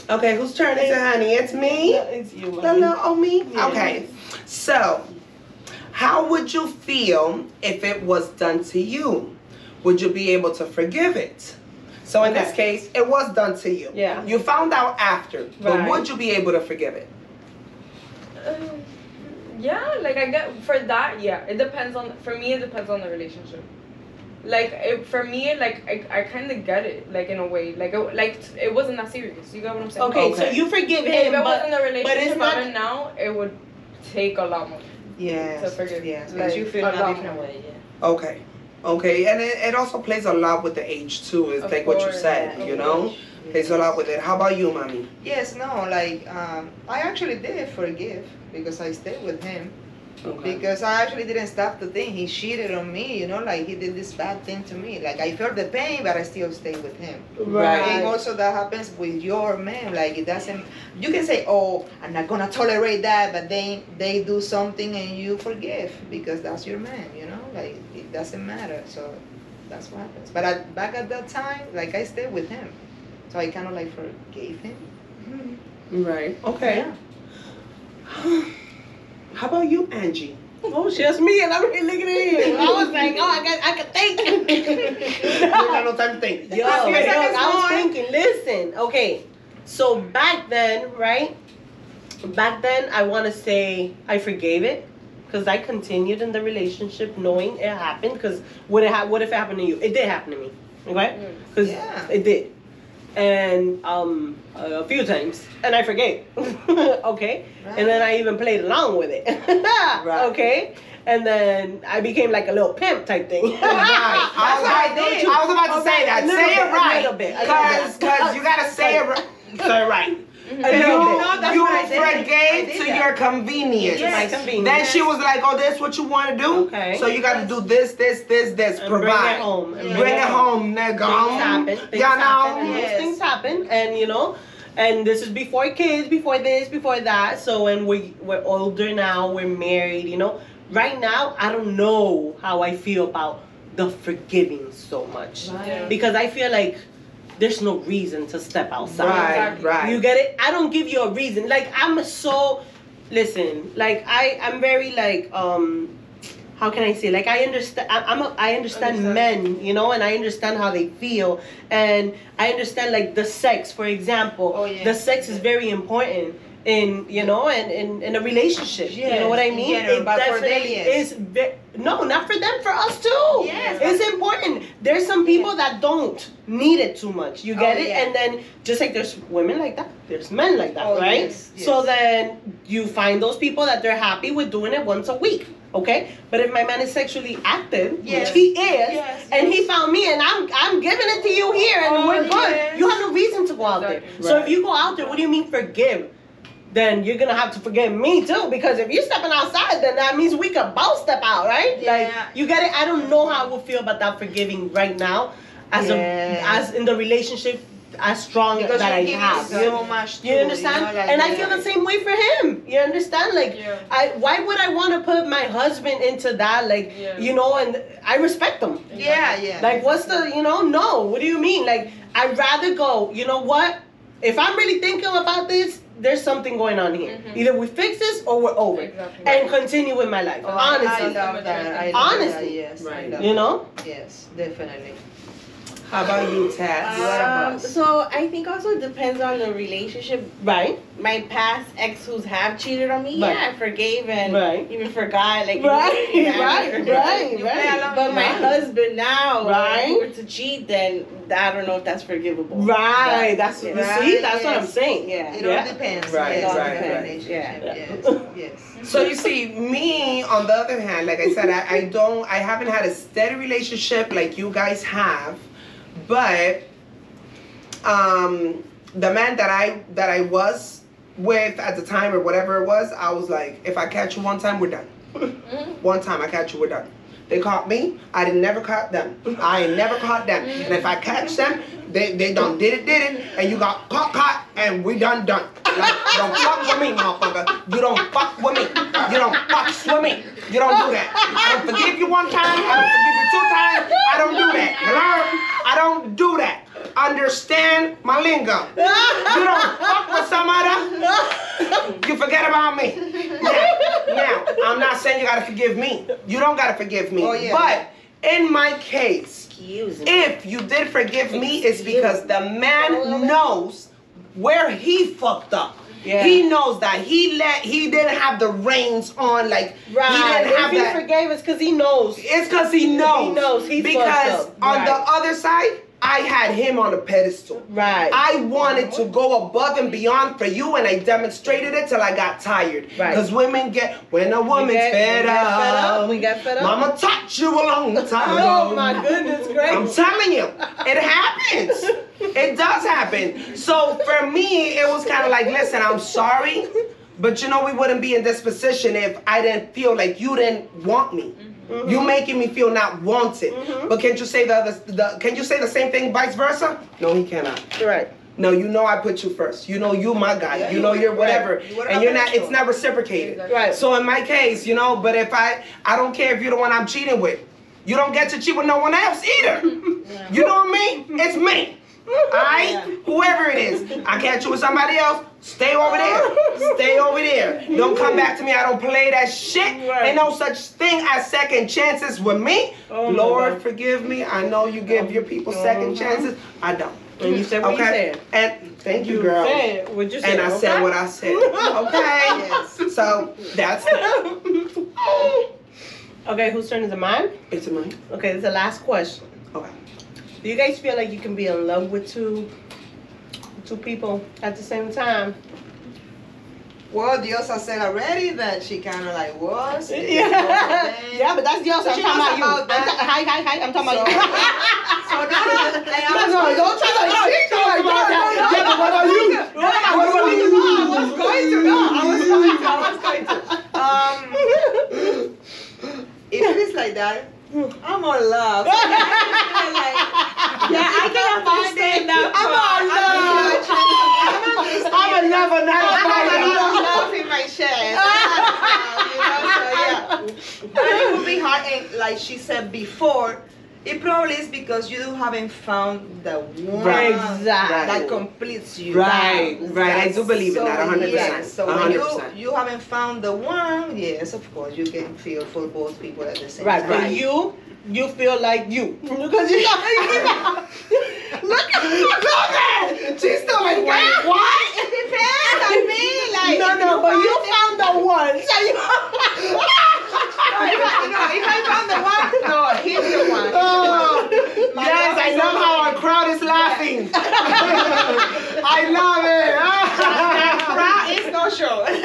Okay, whose turn is it, honey? It's me. It's you, No, man. no, oh me. Yeah. Okay, so how would you feel if it was done to you? Would you be able to forgive it? So in this case, it was done to you. Yeah. You found out after, but Right. would you be able to forgive it? Um, yeah, like I get for that. Yeah, it depends on. For me, it depends on the relationship. Like it, for me, like I, I kind of get it, like in a way, like it, like it wasn't that serious. You get what I'm saying? Okay, so Okay. you forgive If him, it but wasn't a relationship it's not- I'm now, it would take a lot more. Yes. To forgive. Yes. Like, you feel a lot different more. way. Yeah. Okay. Okay, and it, it also plays a lot with the age too. It's Of like what you said, yeah, you of know? Course. Plays a lot with it. How about you, mommy? Yes, no, like um, I actually did forgive because I stayed with him Okay. because I actually didn't stop the thing. He cheated on me, you know, like he did this bad thing to me. Like I felt the pain, but I still stayed with him. Right. And also that happens with your man. Like it doesn't. You can say, "Oh, I'm not gonna tolerate that," but then they do something and you forgive because that's your man. You know, like it doesn't matter. So that's what happens. But at, back at that time, like I stayed with him, so I kind of like forgave him. Right. Okay. Yeah. How about you, Angie? Oh, it's just me, and I'm really looking at you. I was like, oh, I got, I can think. you got no time to think. Yo, Ask me a look, second I was thinking, listen, okay. So back then, right? Back then, I want to say I forgave it because I continued in the relationship knowing it happened. Because what it ha- what if it happened to you? It did happen to me, okay? Because mm-hmm. Yeah. it did, and um a few times, and I forget. okay, and then I even played along with it. Right. Okay. And then I became like a little pimp type thing. Right. I was, what I about, did. I was about to say that. Say bit, it right. a little bit. cause you gotta say it right. Say it right. Mm-hmm. A You. No, that's you what I did. Forgave to your convenience. To my convenience. Then she was like, "Oh, this what you want to do? Okay. So you got to do this, this, this, this. And provide. bring it home. And Bring it home, nigga. Things happen. Things Y'all happen. Know. Yes. things happen. And you know, and this is before kids, before this, before that. So when we we're older now, we're married. You know, right now I don't know how I feel about the forgiving so much Right. because I feel like there's no reason to step outside. Right, right. You get it? I don't give you a reason. Like I'm so listen, like I I'm very like um how can I say like I understand I'm a, I understand Understand. men, you know, and I understand how they feel and I understand like the sex, for example. Oh, yeah. The sex is very important in you know and in, in a relationship. you know what I mean? general, but for them, definitely is ve- no, not for them, for us too. Yes, It's important. There's some people that don't need it too much. You get Oh, it? yeah. And then just like there's women like that, there's men like that, Oh, right? yes, So then you find those people that they're happy with doing it once a week. Okay? But if my man is sexually active, Yes. which he is, Yes, and he found me and I'm I'm giving it to you here and Oh, we're good, yes. you have no reason to go out there. Exactly. So if you go out there, what do you mean forgive? Then you're gonna have to forgive me too, because if you're stepping outside, then that means we could both step out, right? Like Yeah. you get it. I don't know how I would feel about that forgiving right now, as Yeah. a as in the relationship as strong Because that I you have. so You, much you understand? know, like, and I yeah. feel the same way for him. You understand? Like Yeah. I why would I want to put my husband into that? Like Yeah. you know, and I respect them. Yeah, yeah. Like, what's the, you know, no. What do you mean? Like, I'd rather go, you know what? If I'm really thinking about this, there's something going on here. Mhm. Either we fix this or we're over. Exactly. And continue with my life. Oh, honestly. I love that. I love Honestly. that. Yes, Right. you know? Yes, definitely. How about you, Tats? You are a Um, so I think also it depends on the relationship. Right. My past ex who's have cheated on me, Right. yeah, I forgave and Right. even forgot. Like Right, yeah, right, I- right, You right. But my Right. husband now, Right. if were to cheat, then I don't know if that's forgivable. Right. That's yeah. you see, that's what I'm saying. Yeah. It Yeah. all depends. Right, yes, right, on the right. relationship. Yeah. Yes, yes. So you see, me on the other hand, like I said, I, I don't, I haven't had a steady relationship like you guys have, but um, the man that I that I was with at the time or whatever it was, I was like, if I catch you one time, we're done. one time I catch you, we're done. They caught me, I didn't never caught them. I ain't never caught them. And if I catch them, they, they done did it, did it, and you got caught, caught, and we done done. Like, don't fuck with me, motherfucker. You don't fuck with me. You don't fuck with me. You don't do that. I don't forgive you one time. I don't forgive you two times. I don't do that. Hello? I don't do that. Understand my lingo. You don't fuck with some other. You forget about me. Now, now, I'm not saying you gotta forgive me. You don't gotta forgive me. Oh, yeah. But in my case, Excuse me. if you did forgive me, it's because the man oh, knows where he fucked up. Yeah. He knows that he let he didn't have the reins on like Right. he didn't if have he that. forgave us because he knows. It's because he knows. He knows he fucked because up. on the other side, I had him on a pedestal. Right. I wanted to go above and beyond for you, and I demonstrated it till I got tired. Right. Because women get when a woman's get- fed, we get up, fed up, we get fed up. Mama taught you a long time ago. Oh my goodness gracious! I'm telling you, it happens. It does happen. So for me, it was kind of like, listen, I'm sorry, but you know we wouldn't be in this position if I didn't feel like you didn't want me. Mm-hmm. You making me feel not wanted. But can't you say the, other, the can you say the same thing vice versa? No, he cannot. Right. No, you know I put you first. You know you my guy. Yeah, you know you- you're whatever, right. You and you're not. It's not reciprocated. Exactly. Right. So in my case, you know, but if I, I don't care if you're the one I'm cheating with. You don't get to cheat with no one else either. You know what I mean? It's me. Alright? Whoever it is. I catch you with somebody else, stay over there. Stay over there. Don't come back to me. I don't play that shit. Right. Ain't no such thing as second chances with me. Oh, Lord, forgive me. I know you give your people second chances. I don't. And you said what you Okay? said. And thank you, girl. Say it. What you said. And I said what I said. Okay? Yes. So that's it. Okay, whose turn is it? Mine? It's mine. Okay, this is the last question. Okay. Do you guys feel like you can be in love with two two people at the same time? Well, Diosa said already that she kind of like was. Yeah, yeah, but that's the other. I'm talking about you. about I'm ta- hi, hi, hi. I'm talking about you. So no, no, no, No, no, don't try to like talk about that. Yeah, but what about you? What about I was going to know. I was going to. I was going to. Um, if it is like that, Hmm, I'm on love. yeah, I can understand that. I'm part. on love. I'm a lover, not a I have a fighter. lot of love in my chest. I have love, you know, so yeah. and like she said before, it probably is because you haven't found the one Right. that Exactly. completes you. Right, right. I do believe in that, So, 100%. yes, so you, 100%. you haven't found the one, yes, of course, you can feel for both people at the same Right, time. but you, you feel like you. Because you got Look at Look at She's still like, wait, what? It depends on me, like. No, if no, but you it- found the one. So you No, if I, no, if I found the one, no, he's the one. Oh, My yes, I love so how our crowd is laughing. I love Crowd is no show. it.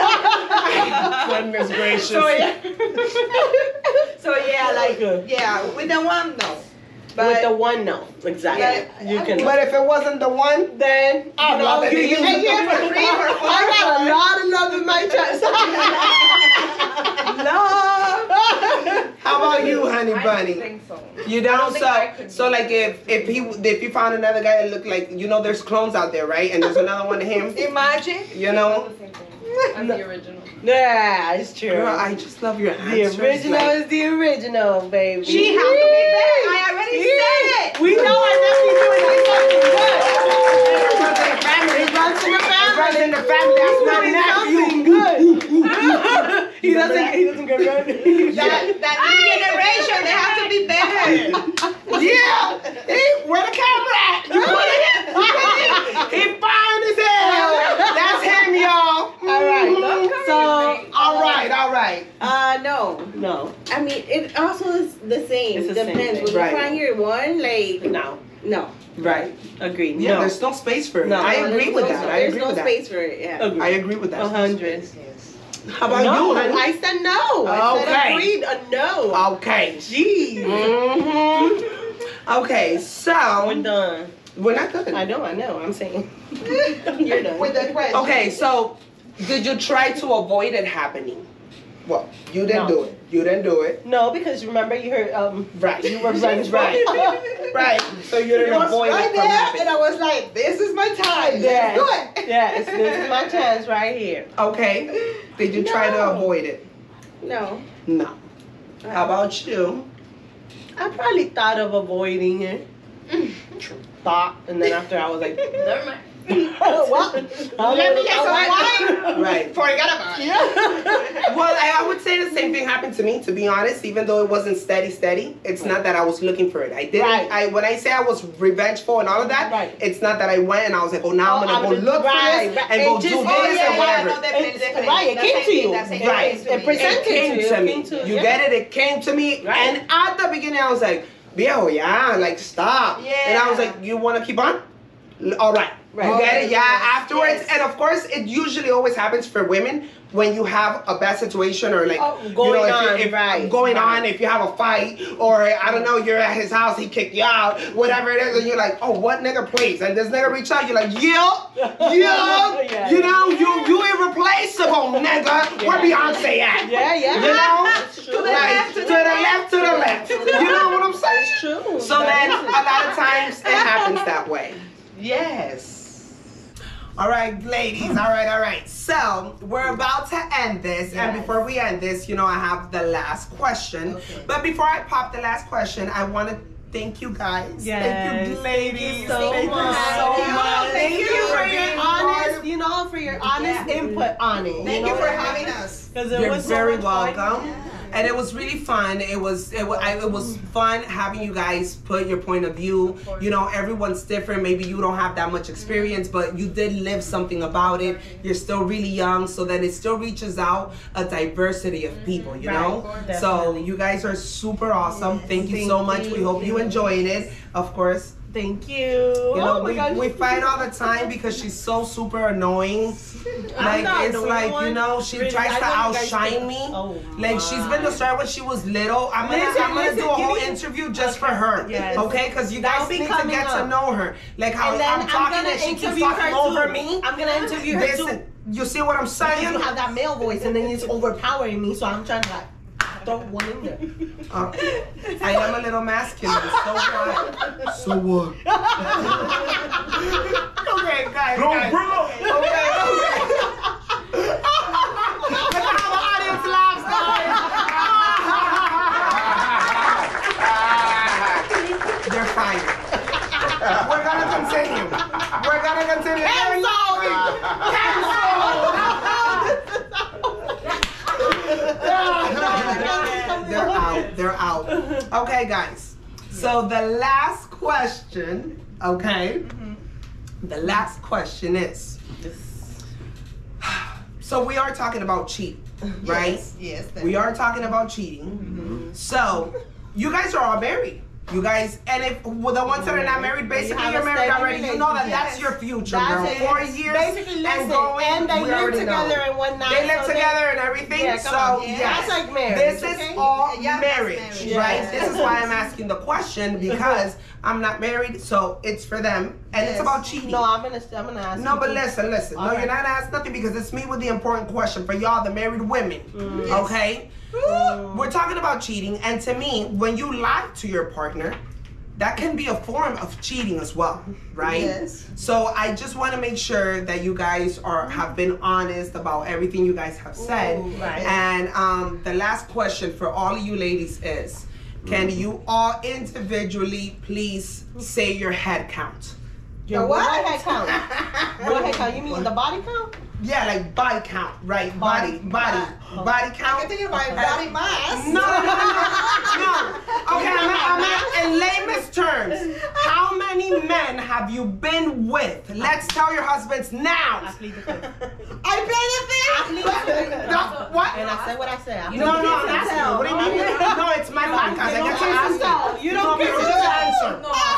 Goodness gracious. So yeah. so yeah, like yeah, with the one no. But With the one, no. Exactly. Yeah. You can. But if it wasn't the one, then, I you love know, it. you, You you, use you, it you, for free I got a lot of love in my chest. love. how about you, honey I bunny? don't think so. You don't. don't think I So, could so do like if if he if you found another guy that looked like you know there's clones out there, right? And there's another one of him. imagine. You Not know, the same thing as the original. Yeah, it's true. girl, I just love your the answers. original like- is the original, baby. She has to be there. I already said it. We know I definitely doing it something good. It runs in the family. It runs in the It family. runs in the family. That's not Doing nephew. something good. he doesn't. He doesn't get ready. That that new generation, they have to be better. Yeah. Hey, where the camera at? You put it in. He fine as hell. That's him, y'all. All right. Mhm. So, All right, all right. Uh, no. no, I mean, it also is the same. It's the same Depends. thing. When Right. you find your one, like, no. no. Right. Agreed. Yeah, no. there's no space for it. No, I agree there's with no- that. I There's agree no with that. space for it. Yeah. Agreed. I agree with A that. hundred. Yes. How about no, you, honey? I said no. I Okay. said agreed. A no. Okay. Jeez. hmm Okay, We're so done. we're not done. I know. I know. I'm saying. You're done. With the question. Okay, so did you try to avoid it happening? Well, you didn't No. do it. You didn't do it. No, because remember you heard um Right. you were friends right. Right. So you didn't was avoid right it from there, happening. and I was like, "This is my time. Yes. Let's do it." Yes, this is my chance right here. Okay. Did you try to avoid it? No. No. How about you? I probably thought of avoiding it. Thought, and then after I was like, Never mind. What? Let me get some wine. Right. Forget about it. Yeah. Well, I, I would say the same thing happened to me. To be honest, even though it wasn't steady, steady, it's not that I was looking for it. I didn't. Right. I when I say I was revengeful and all of that, Right. it's not that I went and I was like, oh, now Oh, I'm gonna I'm go look right, for this right. and It go just- do oh, this yeah, and yeah, whatever. no, definitely, definitely. right, it came to you. Right. It presented came to you, it me. came to- you get it? It came to me, and at the beginning I was like, "Viejo, yeah, like stop." Yeah. And I was like, "You want to keep on?" All right. Right. You get it? Yeah. Afterwards, yes. and of course, it usually always happens for women when you have a bad situation or like Oh, you going know, if, on, if, right, going right. on. If you have a fight or I don't know, you're at his house, he kicked you out, whatever it is, and you're like, "Oh, what nigga, please?" And this nigga reach out, you're like, "Yeah, yeah, Yeah. you know, you you irreplaceable, nigga. Where Beyonce at?" Yeah, yeah. You know? To the left, to the left, to the left. You know what I'm saying? It's true. So then, a lot of times, it happens that way. Yes. All right, ladies. All right, all right. So we're about to end this, and before we end this, you know, I have the last question. Okay. But before I pop the last question, I want to thank you guys. Yes. Thank you, ladies. so thank much. you so Thank you. much. Thank you for being your honest, of- you know, for your honest Yeah. input on it. Thank you know for what I having mean? us. Because it You're was very much fun. welcome. And it was really fun. It was it was, I, it was fun having you guys put your point of view. You know, everyone's different. Maybe you don't have that much experience, but you did live something about it. You're still really young, so that it still reaches out a diversity of people. You Right, know, definitely. so you guys are super awesome. Thank you so much. We hope you enjoyed it. Of course, Thank you. you know oh my we, gosh. we fight all the time because she's so super annoying. Like it's like you know she Really, tries to know you guys outshine me. Oh Like she's been the star when she was little. I'm gonna Listen, I'm gonna do a whole me- interview just for her. Yes. Okay, because you guys be need to get to know her. Like how I'm talking and she keeps interview talking over me. I'm gonna interview her too. You see what I'm saying? you have that male voice, and then it's overpowering me. So I'm trying to like throw one in there. Uh, I am a little masculine, so what? So what? okay, guys. Don't guys. bring up. Okay, okay. They're fired. We're gonna continue. We're gonna continue. Cancel! Cancel! They're out. They're out. Okay, guys. So the last question, okay? The last question is. So we are talking about cheating, right? Yes, yes. We are talking about cheating. Mm-hmm. So you guys are all married. You guys, and if well, the ones that are not married, basically have you're married already. You know that relationship. that's your future, That's girl. it. Four years Basically, listen, and going. and they live together know. one night. They live so together and everything. Yeah, so on. yes, That's like marriage, This okay? is all Yeah, marriage, marriage. right? Yes. This is why I'm asking the question because I'm not married, so it's for them, and it's about cheating. No, I'm gonna, I'm gonna ask. No, but listen, listen. All no, right. you're not asking nothing because it's me with the important question for y'all, the married women. Mm. Okay? We're talking about cheating, and to me, when you lie to your partner, that can be a form of cheating as well, right? Yes. So I just want to make sure that you guys are have been honest about everything you guys have said. Ooh, right. And um, the last question for all of you ladies is, can you all individually please say your head count? Your The what? what head count? what head count? You mean the body count? Yeah, like body count, right? Body, body, body oh. I count. can think of my body mass. No, no, no, no, no. Okay, I'm, I'm at, in layman's terms. How many men have you been with? Let's tell your husbands now. I plead the fifth. I play the fifth. No, what? And I said what I said. I No, no, I'm asking. What do you mean? No, it's my podcast. I get to ask You don't but kiss just and tell. answer. No.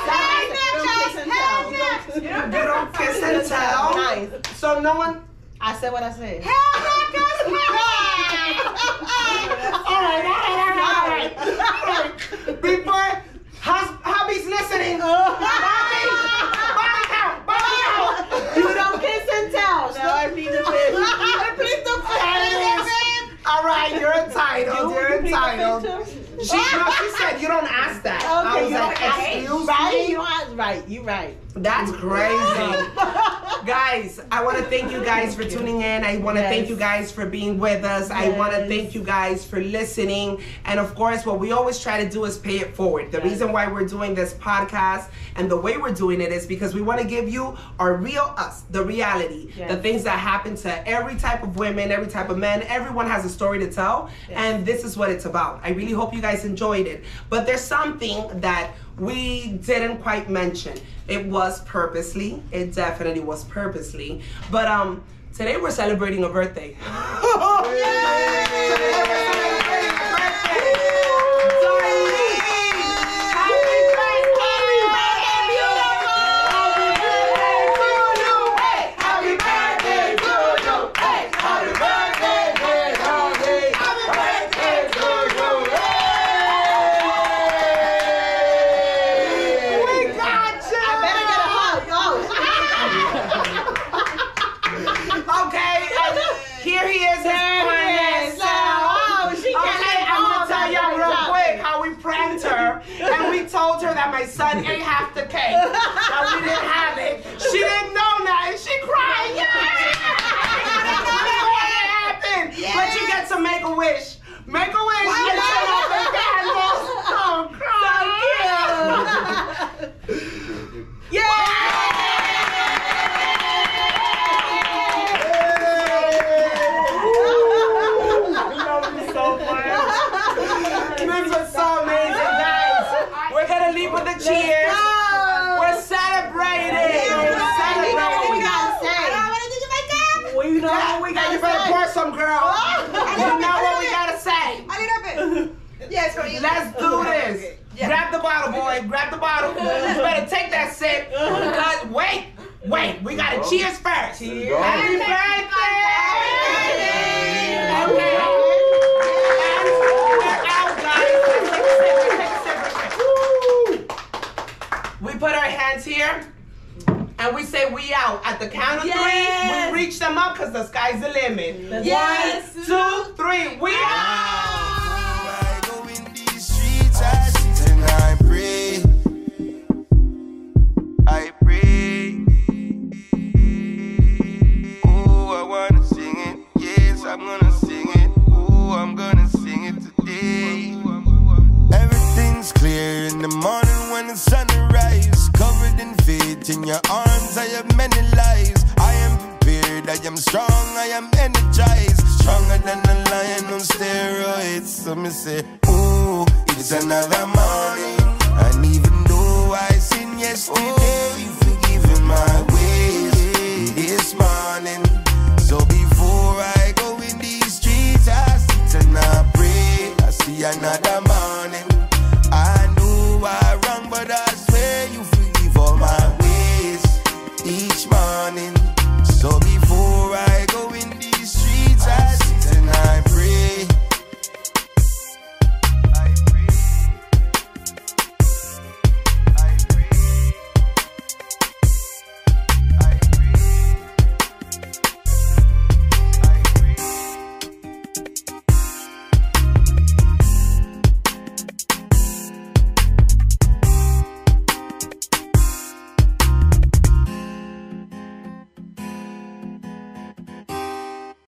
You don't kiss and tell. Nice. So no one. I said what I said. Hell right, all right, all right, all right. All right. Before hus- hubby's listening. Oh. Bobby, body count, body count. You don't kiss and tell. No, I plead the fifth. I plead the fifth. All right, you're entitled. You- You're you entitled. She, no, she said you don't ask that. I was you like, don't ask. excuse Right, me. you are right. You right. That's crazy. guys, I want to thank you guys for tuning in. I want to thank you guys for being with us. I want to thank you guys for listening. And of course, what we always try to do is pay it forward. The Yes. reason why we're doing this podcast and the way we're doing it is because we want to give you our real us, the reality, Yes. the things that happen to every type of women, every type of men. Everyone has a story to tell. Yes. And this is what it's about. I really hope you guys enjoyed it. But there's something that we didn't quite mention. It was purposely. It definitely was purposely. But um today we're celebrating a birthday. We my son ate half the cake, that we didn't have it. She didn't know nothing. She cried. Yeah! What happened? But you get to make a wish. Make a wish. Bit. Yes. Let's do this. Yeah. Grab the bottle, boy. Grab the bottle. You better take that sip. Because wait, wait, we gotta cheers first. Cheers. Happy birthday! Okay. We're out, guys. Let's take a sip. Let's take a sip. Woo. We put our hands here. And we say we out. At the count of Yes. three, we reach them up because the sky's the limit. Yes. One, two, three. We out. sunrise. Covered in faith in your arms, I have many lies. I am prepared, I am strong, I am energized. Stronger than a lion on steroids. So me say, ooh, it's another morning. And even though I sin yesterday, you've forgiven my ways this morning. So before I go in these streets, I sit and I pray. I see another morning.